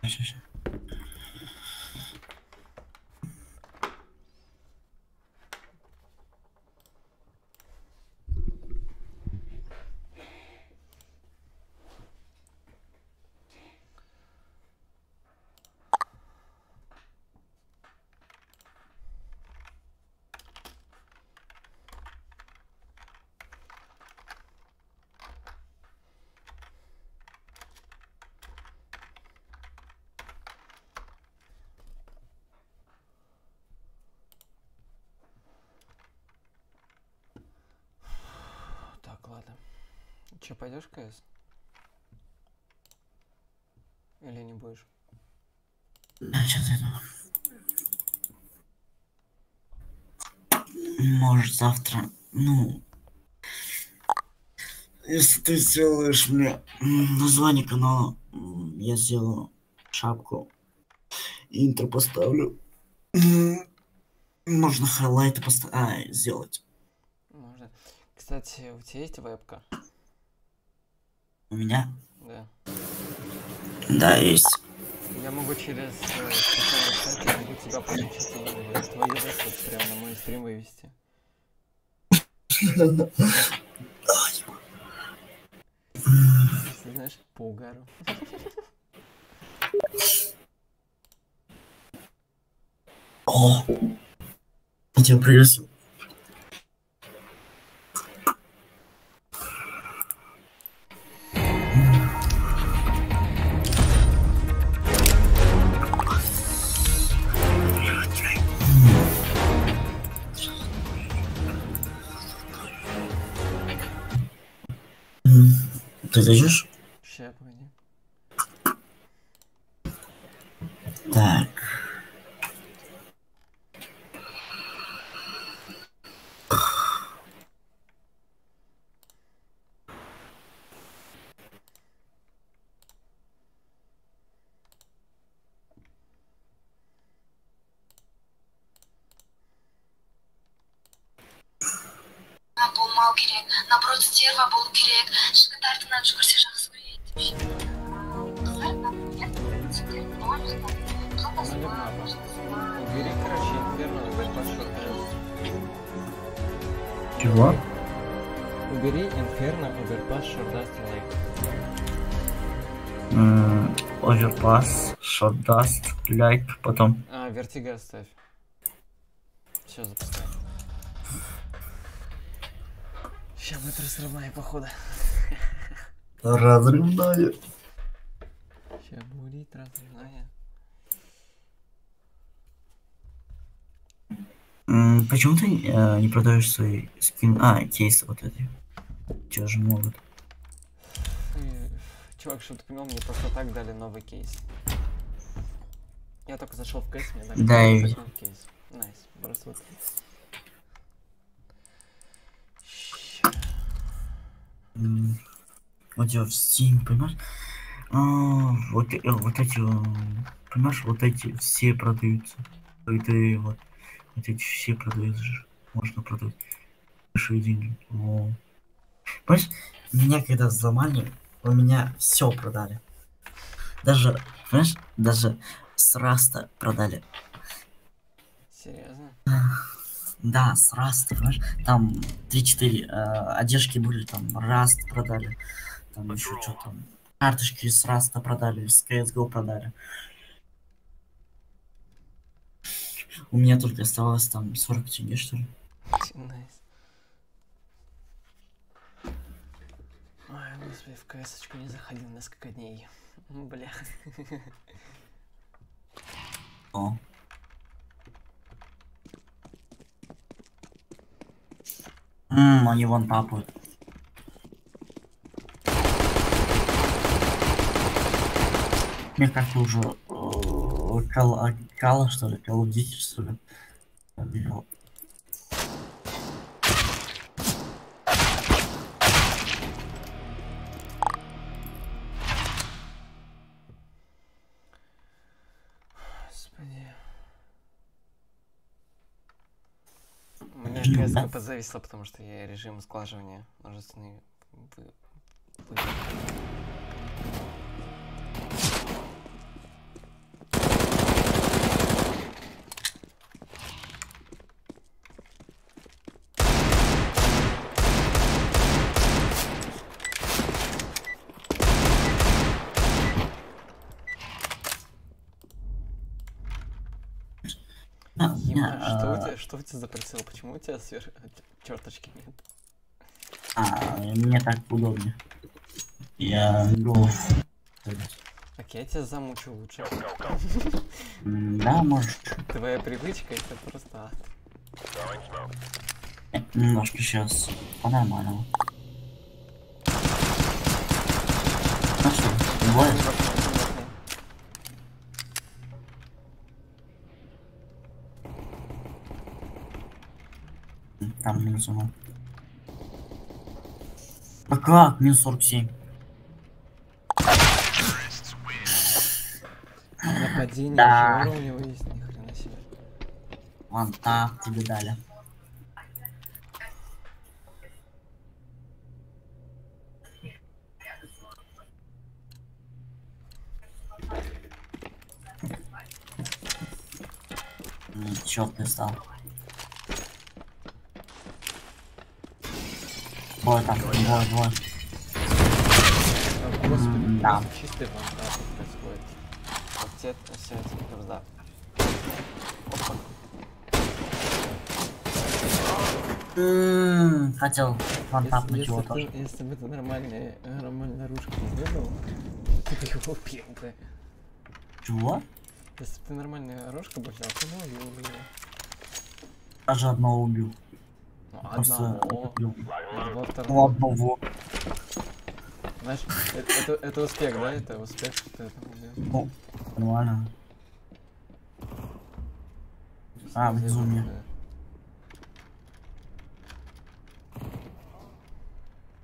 Speaker 1: Ща, ща.
Speaker 2: Так, ладно. Че, пойдешь КС? Или не будешь?
Speaker 1: Сейчас иду. Может завтра, ну, если ты сделаешь мне название канала, я сделаю шапку, интро поставлю. Можно хайлайты поставить, а, сделать.
Speaker 2: Можно. Кстати, у тебя есть вебка?
Speaker 1: У меня?
Speaker 2: Да.
Speaker 1: Да, есть.
Speaker 2: Я могу через э, я могу тебя подключить и твою вебку прямо на мой стрим вывести. Знаешь, по угару.
Speaker 1: О! Я тебя приветствую. Ты зайдешь?
Speaker 2: Ща, погоди.
Speaker 1: Так.
Speaker 4: болмау керек наоборот стерва болу керек жігіт артынан жүгірсе жақсы көреді деп ше қыздар например сендер оған ұстап қалтасына қалтасына
Speaker 2: Убери, короче, инферно, убери пошел.
Speaker 1: Чего?
Speaker 2: Убери инферно, уберпас, шордаст и лайк.
Speaker 1: Оверпас, шотдаст, лайк, потом.
Speaker 2: А, вертига оставь. Все, запускай. Сейчас будет разрывная, походу.
Speaker 1: Разрывная.
Speaker 2: Сейчас будет разрывная.
Speaker 1: М, Почему ты э, не продаешь свои скин? А, кейсы вот эти. Чего же могут?
Speaker 2: Чувак, чтобы ты понял, мне просто так дали новый кейс. Я только зашел в кейс, мне дали
Speaker 1: Да,
Speaker 2: новый кейс. Nice, просто вот.
Speaker 1: М, У тебя в Steam, понимаешь? А, вот, э, вот эти, м, понимаешь, вот эти все продаются. Ты вот, вот эти все продаются же. Можно продать. Большие деньги. Во. Понимаешь, меня когда взломали, у меня все продали. Даже, понимаешь, даже с Раста продали.
Speaker 2: Серьезно?
Speaker 1: Да, с Rust а, понимаешь? Там 3-4 э, одежки были, там Rust продали. Там еще что там. Карточки с Rust а продали, с CSGO продали. У меня только оставалось там 40 тенге, что ли.
Speaker 2: Ой, господи, в кс не заходил несколько дней. Бля.
Speaker 1: О. Ммм, они вон тапают. мне как-то уже э, кала, кала что ли, кала что ли. Мне резко
Speaker 2: это зависло, потому что я режим сглаживания множественный вы- вы-
Speaker 1: А, у
Speaker 2: что тебя, что у тебя за прицел? Почему у тебя сверх черточки нет?
Speaker 1: А, мне так удобнее. Я голов.
Speaker 2: Так я тебя замучу лучше.
Speaker 1: Да, можешь.
Speaker 2: Твоя привычка это просто ад.
Speaker 1: Э, Немножко сейчас по-нормальному. Ну что, двое? Там минус угол. А как? Минус 47.
Speaker 2: Нападение
Speaker 1: Да.
Speaker 2: Жора у него есть, ни хрена себе.
Speaker 1: Ладно, так тебе дали. Черт ты стал. Двое там, двое, двое.
Speaker 2: Господи,
Speaker 1: да.
Speaker 2: чистый вантаж происходит. Вот те, все эти гроза. Опа.
Speaker 1: М, Хотел фантап
Speaker 2: Если,
Speaker 1: на
Speaker 2: если,
Speaker 1: чего
Speaker 2: ты,
Speaker 1: тоже.
Speaker 2: если бы ты нормальные, нормальные ружки сделал, ты бы его убил бы.
Speaker 1: Чего?
Speaker 2: Если бы ты нормальная рожка бы взял, убил бы его.
Speaker 1: Даже одного убил.
Speaker 2: Одного, одного, второго.
Speaker 1: одного.
Speaker 2: Знаешь, это, это, это успех, да? Это успех, что ты это.
Speaker 1: Ну, нормально. А, внизу мне.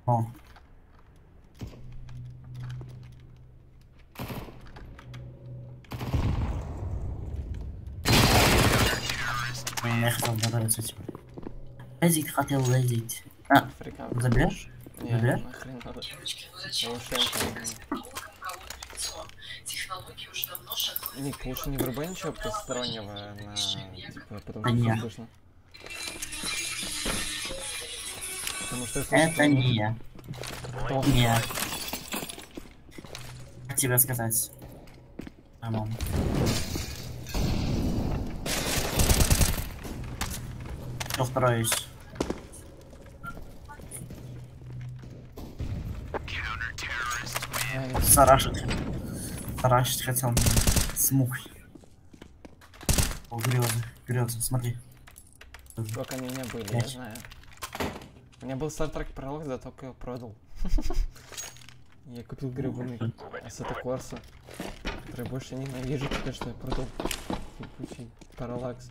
Speaker 1: О. Я хотел нравится типа. Лазить хотел лазить. А,
Speaker 2: Африка.
Speaker 1: заберешь?
Speaker 2: Не,
Speaker 1: заберешь?
Speaker 2: нахрен надо. Я. Ник, лучше не врубай ничего постороннего на... Типа, потому что
Speaker 1: не.
Speaker 2: всё слышно. Потому что я слышу,
Speaker 1: Это не я.
Speaker 2: кто-
Speaker 1: Не. Как тебе сказать? Роман. Что второй есть?
Speaker 2: Ай,
Speaker 1: Сарашить. Сарашить хотел меня. с мухой. О, грезы, грезы, смотри.
Speaker 2: Сколько меня были, я знаю. У меня был Star Trek пролог, да только его продал. Я купил гребаный Ассета Корса, который больше ненавижу теперь, что я продал ебучий параллакс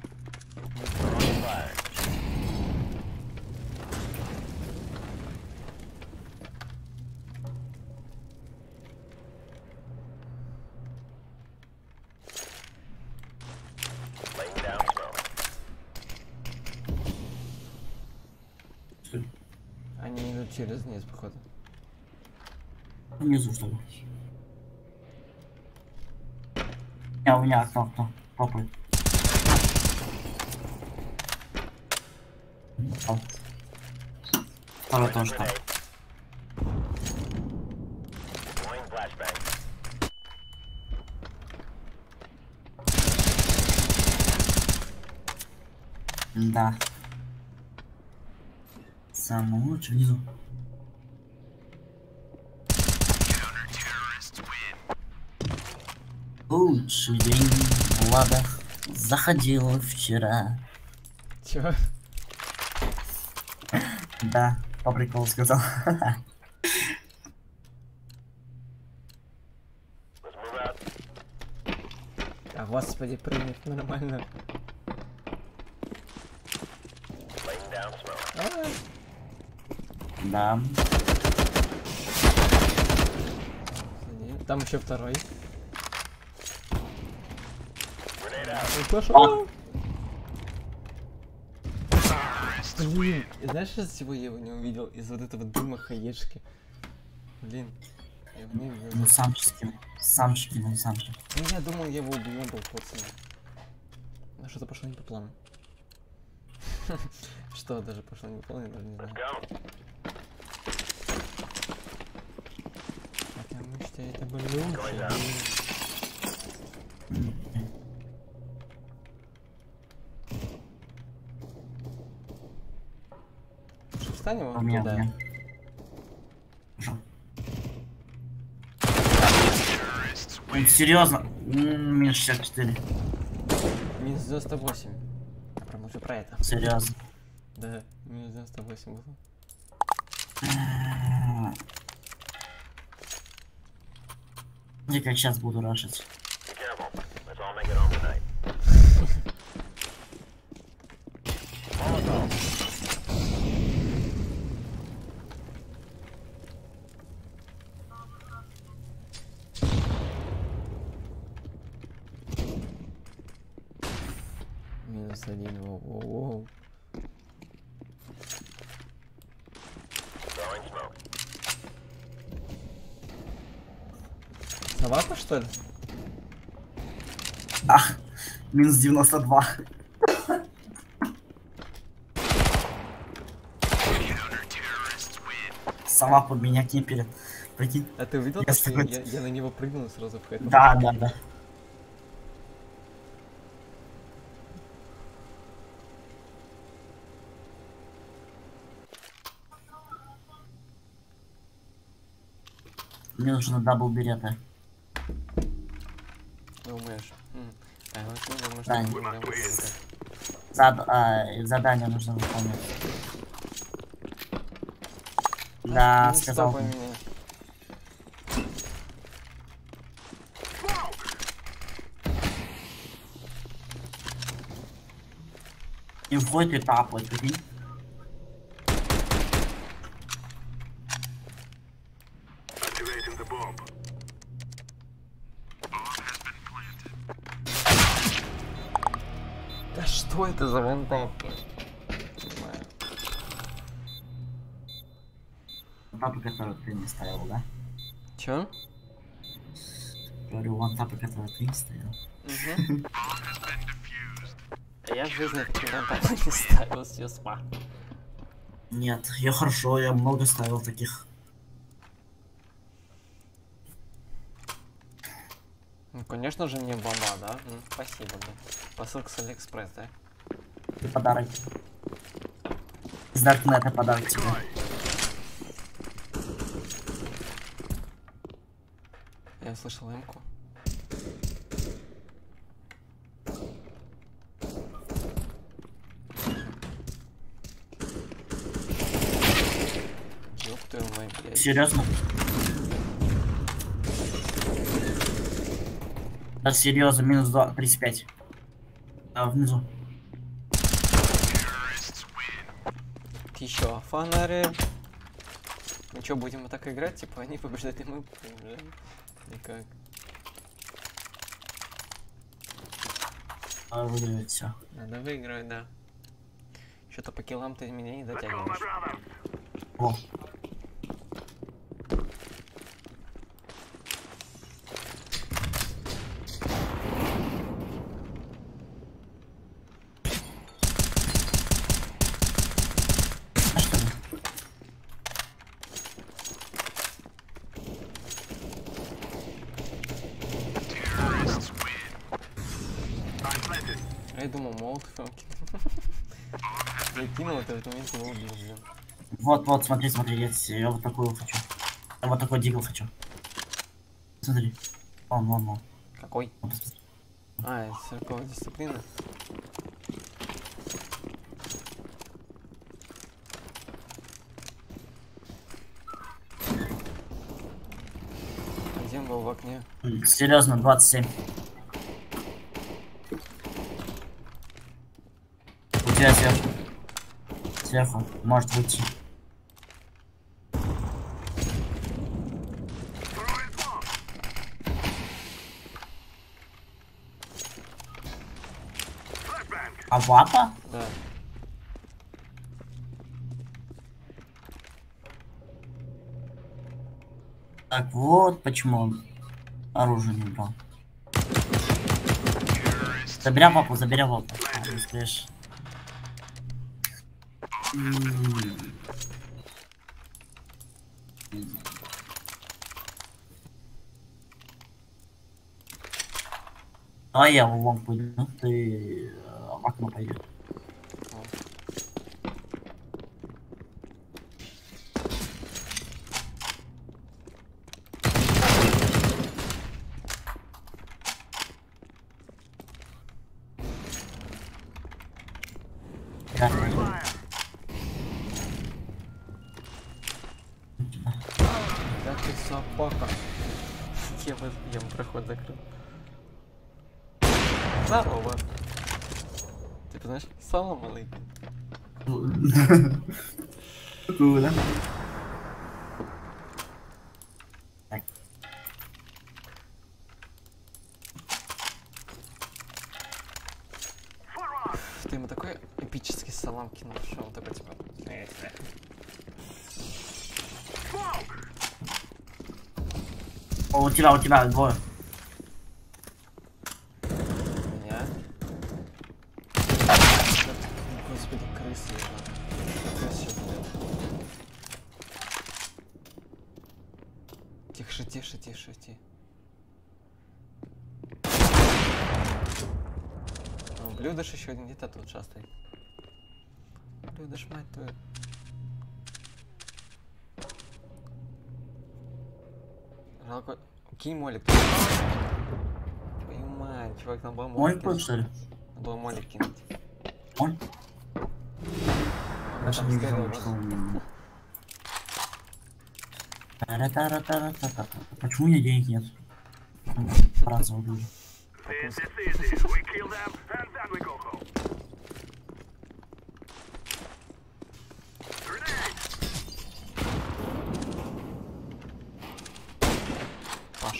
Speaker 2: идут через низ, походу.
Speaker 1: Внизу что ли? А, у меня окно, окно. Попой. О. Второй тоже там. Да. Самый лучший внизу. Лучший день в Ладах заходил вчера.
Speaker 2: Чё?
Speaker 1: Да, по приколу сказал.
Speaker 2: А господи, прыгнуть нормально. А,
Speaker 1: Да.
Speaker 2: Там еще второй. Блин, и знаешь, из всего я его не увидел? Из вот этого дыма хаешки. Блин. Я в ней
Speaker 1: Ну сам же скинул. Сам же скинул, сам же.
Speaker 2: Ну я думал, я его убью, был пацан. Но что-то пошло не по плану. Что даже пошло не по плану, я даже не знаю. Потому что это было лучше. Что, Встань его?
Speaker 1: У меня, у
Speaker 2: Да.
Speaker 1: меня. Блин, Серьезно? Минус 64.
Speaker 2: Минус 98. Прям уже про это.
Speaker 1: Серьезно.
Speaker 2: Да, минус 98 было.
Speaker 1: Смотри, как сейчас буду рашить.
Speaker 2: Минус один, воу, воу, воу. Савата, что ли?
Speaker 1: Ах, минус 92. Сова под меня киперит. Прикинь?
Speaker 2: А ты увидел,
Speaker 1: Я
Speaker 2: я, я- на него прыгнул сразу в хэт?
Speaker 1: Да, да, да. Мне нужно double Beretta.
Speaker 2: Думаешь? М. А, вот
Speaker 1: Да,
Speaker 2: круто.
Speaker 1: Зад... а, задание нужно выполнять. Да,
Speaker 2: Ну,
Speaker 1: сказал.
Speaker 2: стопай меня.
Speaker 1: И входит и тапает, прикинь.
Speaker 2: Да это за? Понимаю.
Speaker 1: Тапы, которые ты не ставил, да?
Speaker 2: Чё?
Speaker 1: Говорю, вон тапы, которые ты не.
Speaker 2: Мгм. А я в жизни такие вантапы не ставил, сесма.
Speaker 1: Нет, я хорошо, я много ставил таких.
Speaker 2: Ну, конечно же, не бомба, да? М, Спасибо, да. Посылка с Алиэкспресс, да?
Speaker 1: И подарок. Из Даркнета подарок тебе.
Speaker 2: Я услышал эмку.
Speaker 1: Серьезно? Да, серьезно, минус 2, 35. А, внизу.
Speaker 2: Еще фонари. Ну что, будем вот так играть? Типа они побеждают, и мы побеждаем? Никак.
Speaker 1: А, выигрывает все.
Speaker 2: Надо выиграть, да. Что-то по киллам ты меня не дотягиваешь.
Speaker 1: О, а что ли?
Speaker 2: А я думал, молот кинул. Я кинул, это в этот момент его убил, блин.
Speaker 1: Вот, вот, смотри, смотри, я, я вот такую хочу. Я вот такой дигл хочу. Смотри. Вон, вон, вон.
Speaker 2: Какой? А, это цирковая дисциплина. Где он был в окне?
Speaker 1: Серьезно, 27. тебя сверху. Сверху. Может выйти. А вапа?
Speaker 2: Да.
Speaker 1: Так, вот почему он оружие не брал. Заберем вапу, заберем вапу. А, не успеешь. М. Давай я в лонг пойду, ты э, в окно пойдешь. Да.
Speaker 2: Да ты собака. Я, в- я ему проход закрыл. Здорово. Типа, знаешь, салам алейкум. Ты ему такой эпический салам кинул, что он такой, типа...
Speaker 1: О, у тебя, у тебя двое.
Speaker 2: Твою. Жалко. Кинь молик. Твою мать, чувак, там был
Speaker 1: Мой
Speaker 2: молик.
Speaker 1: кот, что ли?
Speaker 2: Надо было молик кинуть. А
Speaker 1: Даже
Speaker 2: там
Speaker 1: не
Speaker 2: вот.
Speaker 1: что он... Почему у меня денег нет? Разово были.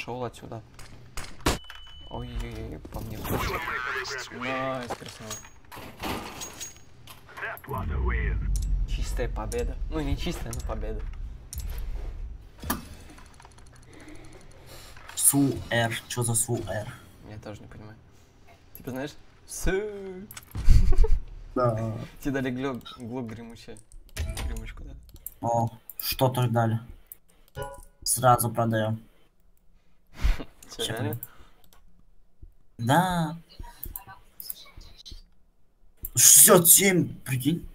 Speaker 2: Пошел отсюда. Ой-ой-ой, по мне. Nice, красава. Чистая победа. Ну, не чистая, но победа.
Speaker 1: Су-Р. Что за Су-Р?
Speaker 2: Я тоже не понимаю. Типа, знаешь, су.
Speaker 1: Да.
Speaker 2: Тебе дали глок, глок гремучая. Гремучку, да?
Speaker 1: О, что так дали? Сразу продаем.
Speaker 2: Реально?
Speaker 1: Да. 67, прикинь.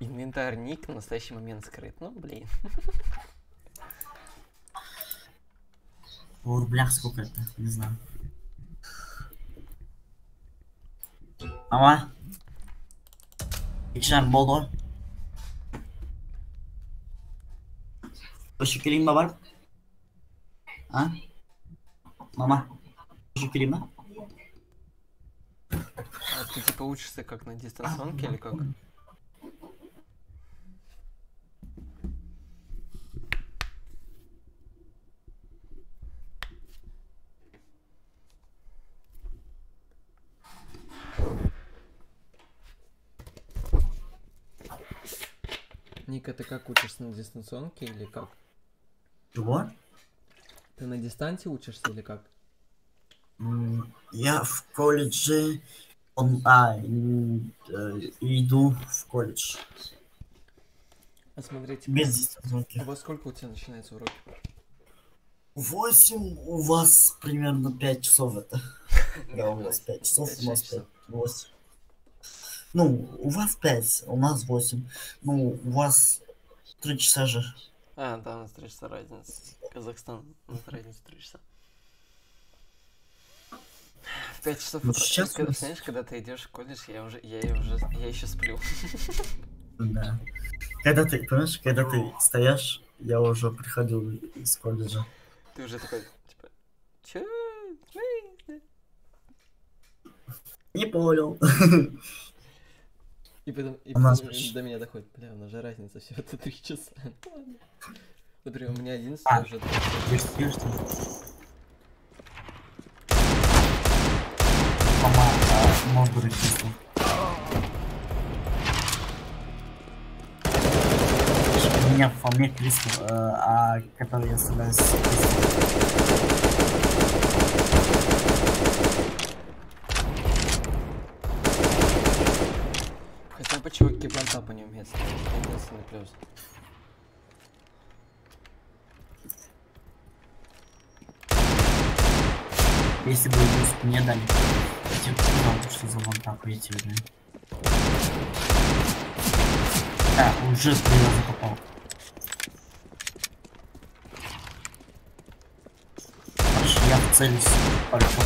Speaker 2: Инвентарь ник в настоящий момент скрыт. Ну, блин.
Speaker 1: В рублях сколько это? Не знаю. Ama İçen bol o. Başı kırayım baba. Ha? Мама. Kırayım mı?
Speaker 2: А ты типа учишься как на дистанционке или как? Ника, ты как учишься на дистанционке или как?
Speaker 1: Чего?
Speaker 2: Ты на дистанции учишься или как?
Speaker 1: Я в колледже онлайн э, иду в колледж.
Speaker 2: А смотрите,
Speaker 1: Без
Speaker 2: а
Speaker 1: дистанционки.
Speaker 2: во сколько у тебя начинаются уроки?
Speaker 1: Восемь, у вас примерно пять часов это. Да, у вас пять часов, у нас пять, восемь. Ну, у вас пять, у нас восемь. Ну, у вас три часа же.
Speaker 2: А, да, у нас три часа разница. Казахстан, у нас разница три часа. В Пять часов
Speaker 1: Ну,
Speaker 2: утра.
Speaker 1: сейчас
Speaker 2: Когда-
Speaker 1: нас-
Speaker 2: Знаешь, когда ты идешь в колледж, я уже, я уже, я еще сплю.
Speaker 1: Да. Когда ты, понимаешь, когда ты стоишь, я уже приходил из колледжа.
Speaker 2: Ты уже такой, типа, чё?
Speaker 1: Не понял.
Speaker 2: И потом, и
Speaker 1: У нас
Speaker 2: потом
Speaker 1: почти-
Speaker 2: до меня доходит, бля, у нас же разница всего это три часа. Например, у меня 11
Speaker 1: А.
Speaker 2: уже
Speaker 1: Ешь, ешь ты. Мама, а, может быть, чисто. меня вполне Кристал, э, а который я стреляю с.
Speaker 2: Хотя бы чуваки плантапа не. Это единственный плюс.
Speaker 1: Если бы Юск мне дали, я бы сказал, что за вантап, я тебе даю. Да, уже три раза попал. Хорошо, я целюсь пальцем.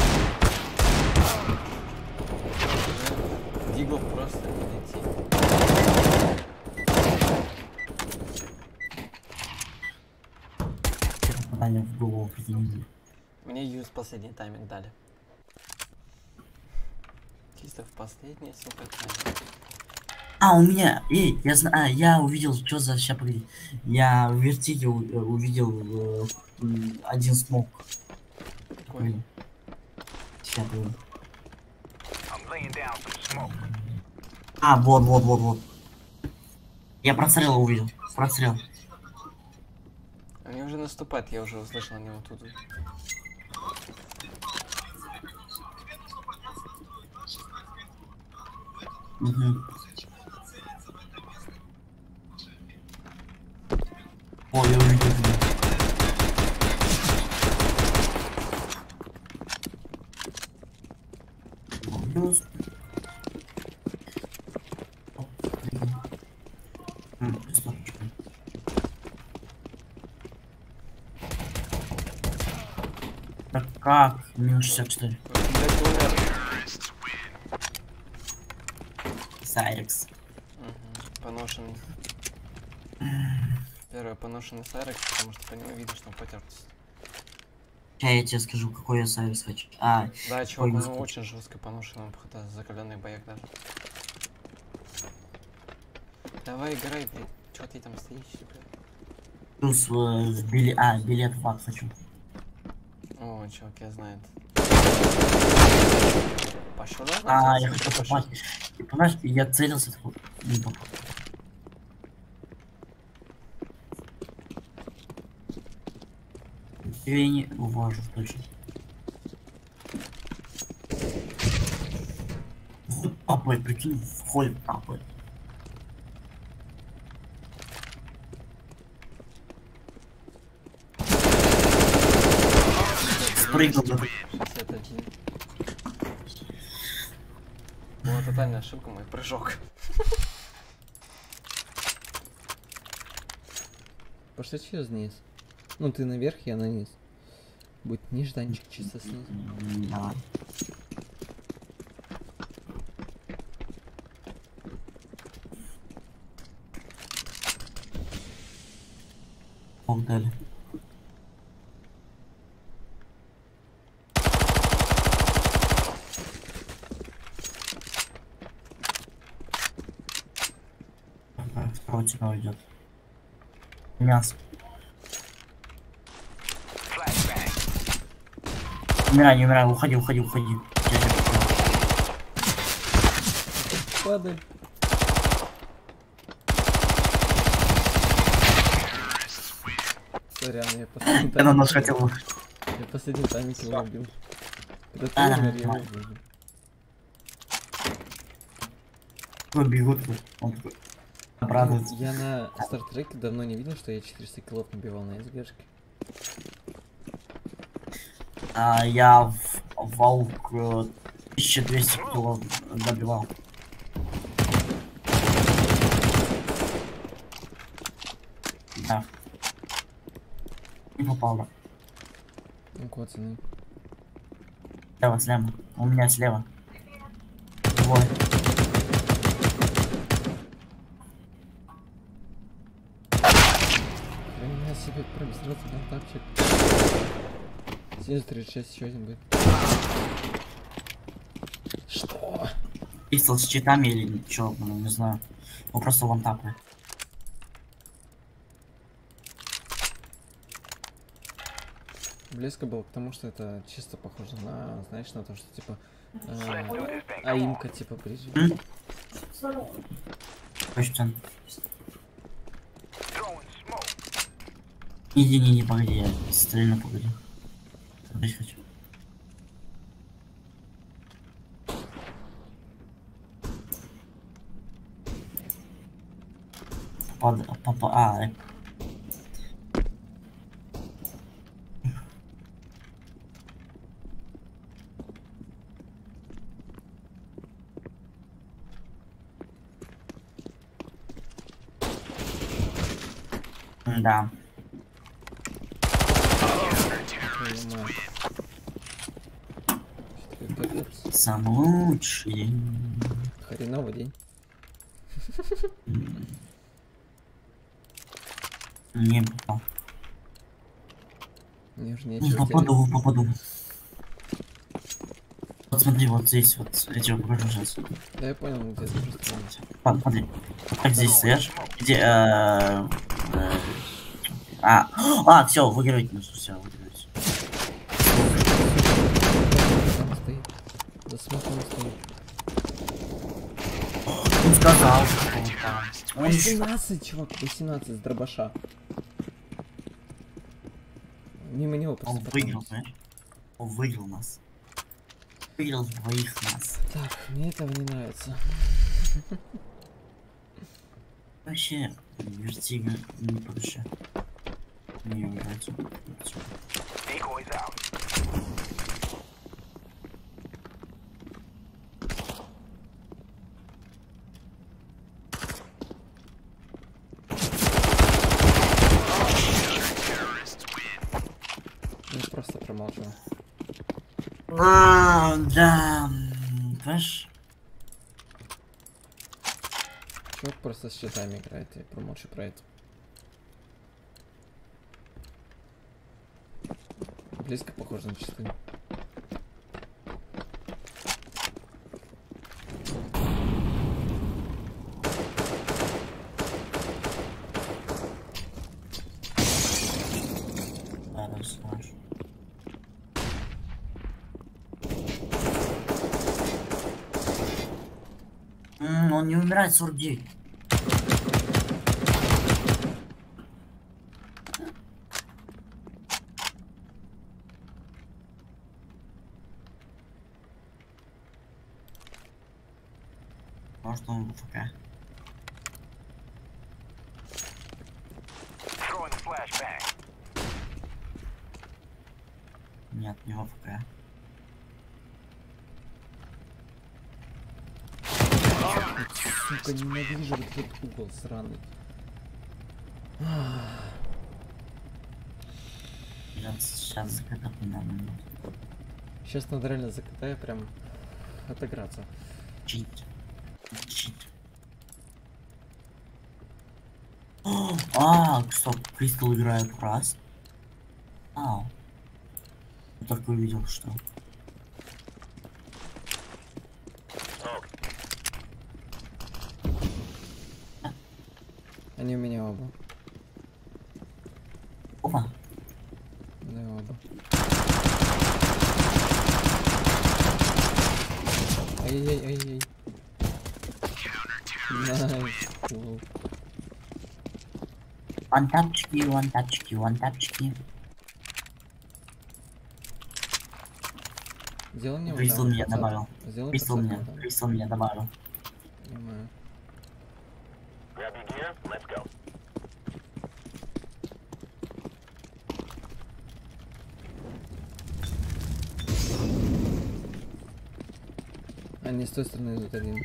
Speaker 2: Уже Диглов просто не найти.
Speaker 1: Попадание в голову прикинь.
Speaker 2: Мне юз последний тайминг дали. Чисто в последнее, сука, тайминг.
Speaker 1: А, у меня, эй, я знаю, а, я увидел, что за, сейчас, погоди, я в вертиге у- э, увидел э, один смог.
Speaker 2: Какой?
Speaker 1: Сейчас, погоди. А, вот, вот, вот, вот. Я прострел увидел, прострел.
Speaker 2: Они уже наступают, я уже услышал они вот тут.
Speaker 1: Угу. О, я увидел тебя. Плюс. М, преступничка. Так как? Минус 64.
Speaker 2: Блять, умер.
Speaker 1: Сайрекс.
Speaker 2: Мгм, Поношенный. Первый поношенный Сайрекс, потому что по нему видно, что он потертость.
Speaker 1: Сейчас я тебе скажу, какой я Сайрекс хочу. А,
Speaker 2: Да, чувак, он очень жестко поношенный, он походу закаленный бояк даже. Давай, играй, блядь. Чё ты там стоишь, блядь?
Speaker 1: плюс э, билет... А, билет ад хочу.
Speaker 2: О, чувак, я знаю. Пошел, да?
Speaker 1: А, я хочу попасть. И понимаешь, я целился, не попал. Я не уважу точно. Вот папой, прикинь, входит папой. Спрыгнул на
Speaker 2: 61. Была тотальная ошибка, мой прыжок.
Speaker 5: Пошли через низ. Ну ты наверх, я на низ. Будет нежданчик чисто снизу.
Speaker 1: Давай. Ох, тебя уйдет. Мясо. Умирай, не умирай, уходи, уходи, уходи.
Speaker 5: Падаль. Сорян, я последний
Speaker 1: на нож
Speaker 5: тайминг-
Speaker 1: хотел.
Speaker 5: Я последний тайминг его убил. Когда ты
Speaker 1: А,
Speaker 5: умер, я его убил.
Speaker 1: Ну, бегут. Он такой. Обрадуется.
Speaker 5: Я на стартреке давно не видел, что я 400 килов набивал на СГшке.
Speaker 1: А, я в волк э, 1200 кило добивал. Да. Не попал, да.
Speaker 5: Ну, коцаный.
Speaker 1: Слева, слева. У меня слева. Двое.
Speaker 5: У меня себе пробежался контактчик. Снизу 36 еще один будет. Что?
Speaker 1: Пистол с читами или чё, ну, не знаю. Он просто вон тапает.
Speaker 5: Близко было, потому что это чисто похоже на, знаешь, на то, что типа э, аимка типа ближе.
Speaker 1: М? Точно. Иди, не, не, погоди, я стрельну, погоди. Смотреть хочу. Под, папа, а, э. Да.
Speaker 2: Твою мать. Что
Speaker 1: Самый лучший.
Speaker 2: Хреновый день.
Speaker 1: Не попал.
Speaker 2: Мне уже нечего терять.
Speaker 1: попаду, попаду. Вот смотри, вот здесь вот, я тебе покажу сейчас.
Speaker 2: Да я понял, где ты просто.
Speaker 1: Пап, смотри. Так здесь стоишь. Где, э, э, а, а, все, выигрывать нужно, все, выигрывать.
Speaker 2: Там стоит. Да смысл он.
Speaker 1: Он сказал, что он там. Он ещё-
Speaker 2: 18, чувак, 18 с дробаша. Мимо него
Speaker 1: Он
Speaker 2: просто
Speaker 1: выиграл,
Speaker 2: потом.
Speaker 1: понимаешь? Он выиграл нас. Выиграл двоих нас.
Speaker 2: Так, мне этого не нравится.
Speaker 1: Вообще, вертига не по душе. Не нравится.
Speaker 2: Я просто промолчу.
Speaker 1: А, да, понимаешь?
Speaker 2: Чувак просто с щитами играет, я промолчу про это. Близко похоже на щиты.
Speaker 1: Да, да, слышь. Умирает 49. Может он в ФК. Нет, не в ФК.
Speaker 2: Сука, ненавижу вот этот угол сраный.
Speaker 1: Сейчас, не надо.
Speaker 2: Сейчас надо реально закатая прям отыграться.
Speaker 1: Чит. Чит. А, стоп, Кристал играет раз. А. Я только увидел, что.
Speaker 2: Они у меня оба.
Speaker 1: Опа.
Speaker 2: Да, оба. Ай-яй-яй-яй. Nice. Cool.
Speaker 1: Вантапчики, вантапчики, вантапчики.
Speaker 2: Сделай мне вот
Speaker 1: Кристал
Speaker 2: там
Speaker 1: меня добавил.
Speaker 2: Сделай
Speaker 1: меня,
Speaker 2: там.
Speaker 1: Кристал меня добавил.
Speaker 2: Понимаю. Они с той стороны идут один.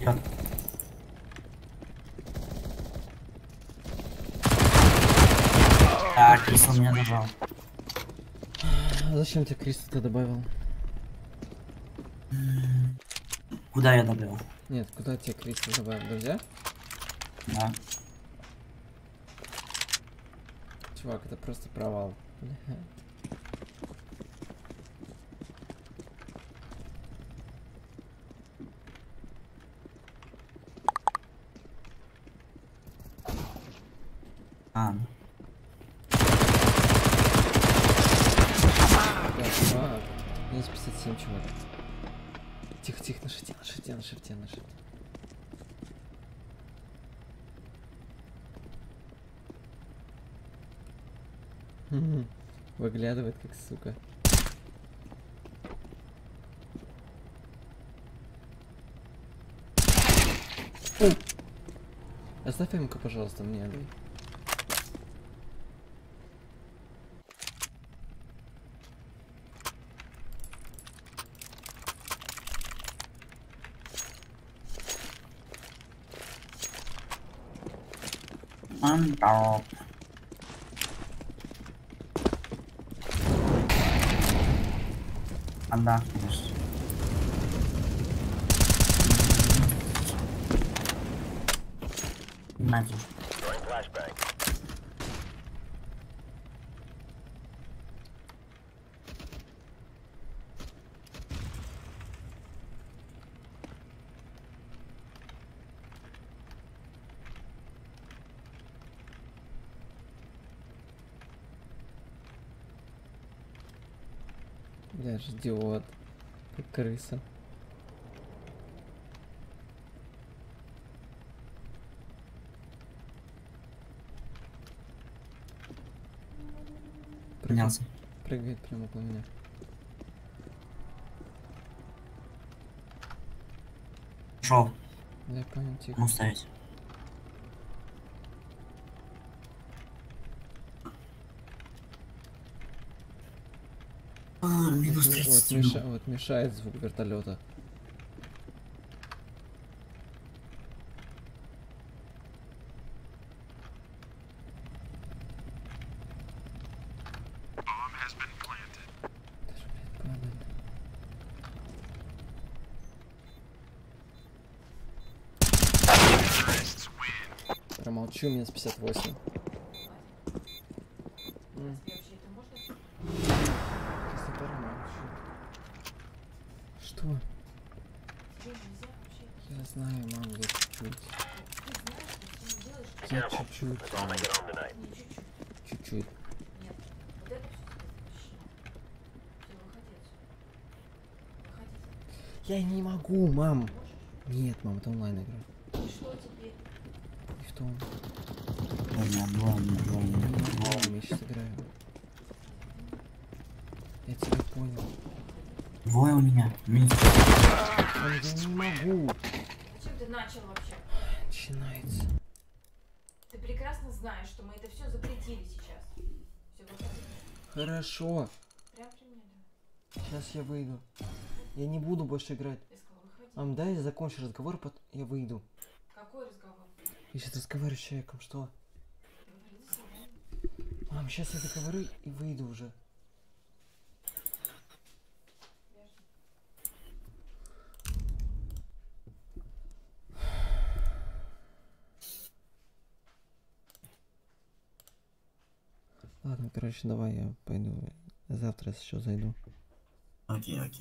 Speaker 1: Чё? Так, Кристал меня добавил.
Speaker 2: А зачем ты Криста добавил?
Speaker 1: Куда я добавил?
Speaker 2: Нет, куда тебе Криста добавил? Друзья?
Speaker 1: Да.
Speaker 2: Чувак, это просто провал. Бля.
Speaker 1: А,
Speaker 2: Да, чувак. У меня есть 57, чувак. Тихо, тихо, на шите, на шите, на шите, на шите. Мгм. Выглядывает как сука. О! Оставь МК, пожалуйста, мне дай.
Speaker 1: Антоп. Отдохнешь. Надя.
Speaker 2: Я же идиот. Как крыса.
Speaker 1: Поднялся.
Speaker 2: прыгает прямо около меня.
Speaker 1: Шел.
Speaker 2: Я понял, тихо.
Speaker 1: Ну ставить. А, минус
Speaker 2: Вот, ми- вот
Speaker 1: 30
Speaker 2: меша- вот мешает звук вертолета. Даже, блядь, падает. Промолчу, минус 58. М, Если промолчу. Что? Я знаю, мам, я чуть-чуть. Я чуть-чуть. Чуть-чуть. Я не могу, мам. Нет, мам, это онлайн игра. И в том.
Speaker 1: Двойня, двойня, двойня,
Speaker 2: Я не
Speaker 1: двойня.
Speaker 2: могу, я сейчас играю. Я тебя понял.
Speaker 1: Двое у меня. Минус
Speaker 2: я не могу.
Speaker 6: Зачем ты начал вообще?
Speaker 2: Начинается.
Speaker 6: Ты прекрасно знаешь, что мы это все запретили сейчас. Все.
Speaker 2: Хорошо.
Speaker 6: Прям при мне, да.
Speaker 2: Сейчас я выйду. Я не буду больше играть. Мам, дай я закончу разговор, потом я выйду.
Speaker 6: Какой разговор?
Speaker 2: Я сейчас разговариваю с человеком, что? Мам, сейчас я договорю и выйду уже. Ладно, короче, давай я пойду. Завтра еще зайду.
Speaker 1: Окей, окей.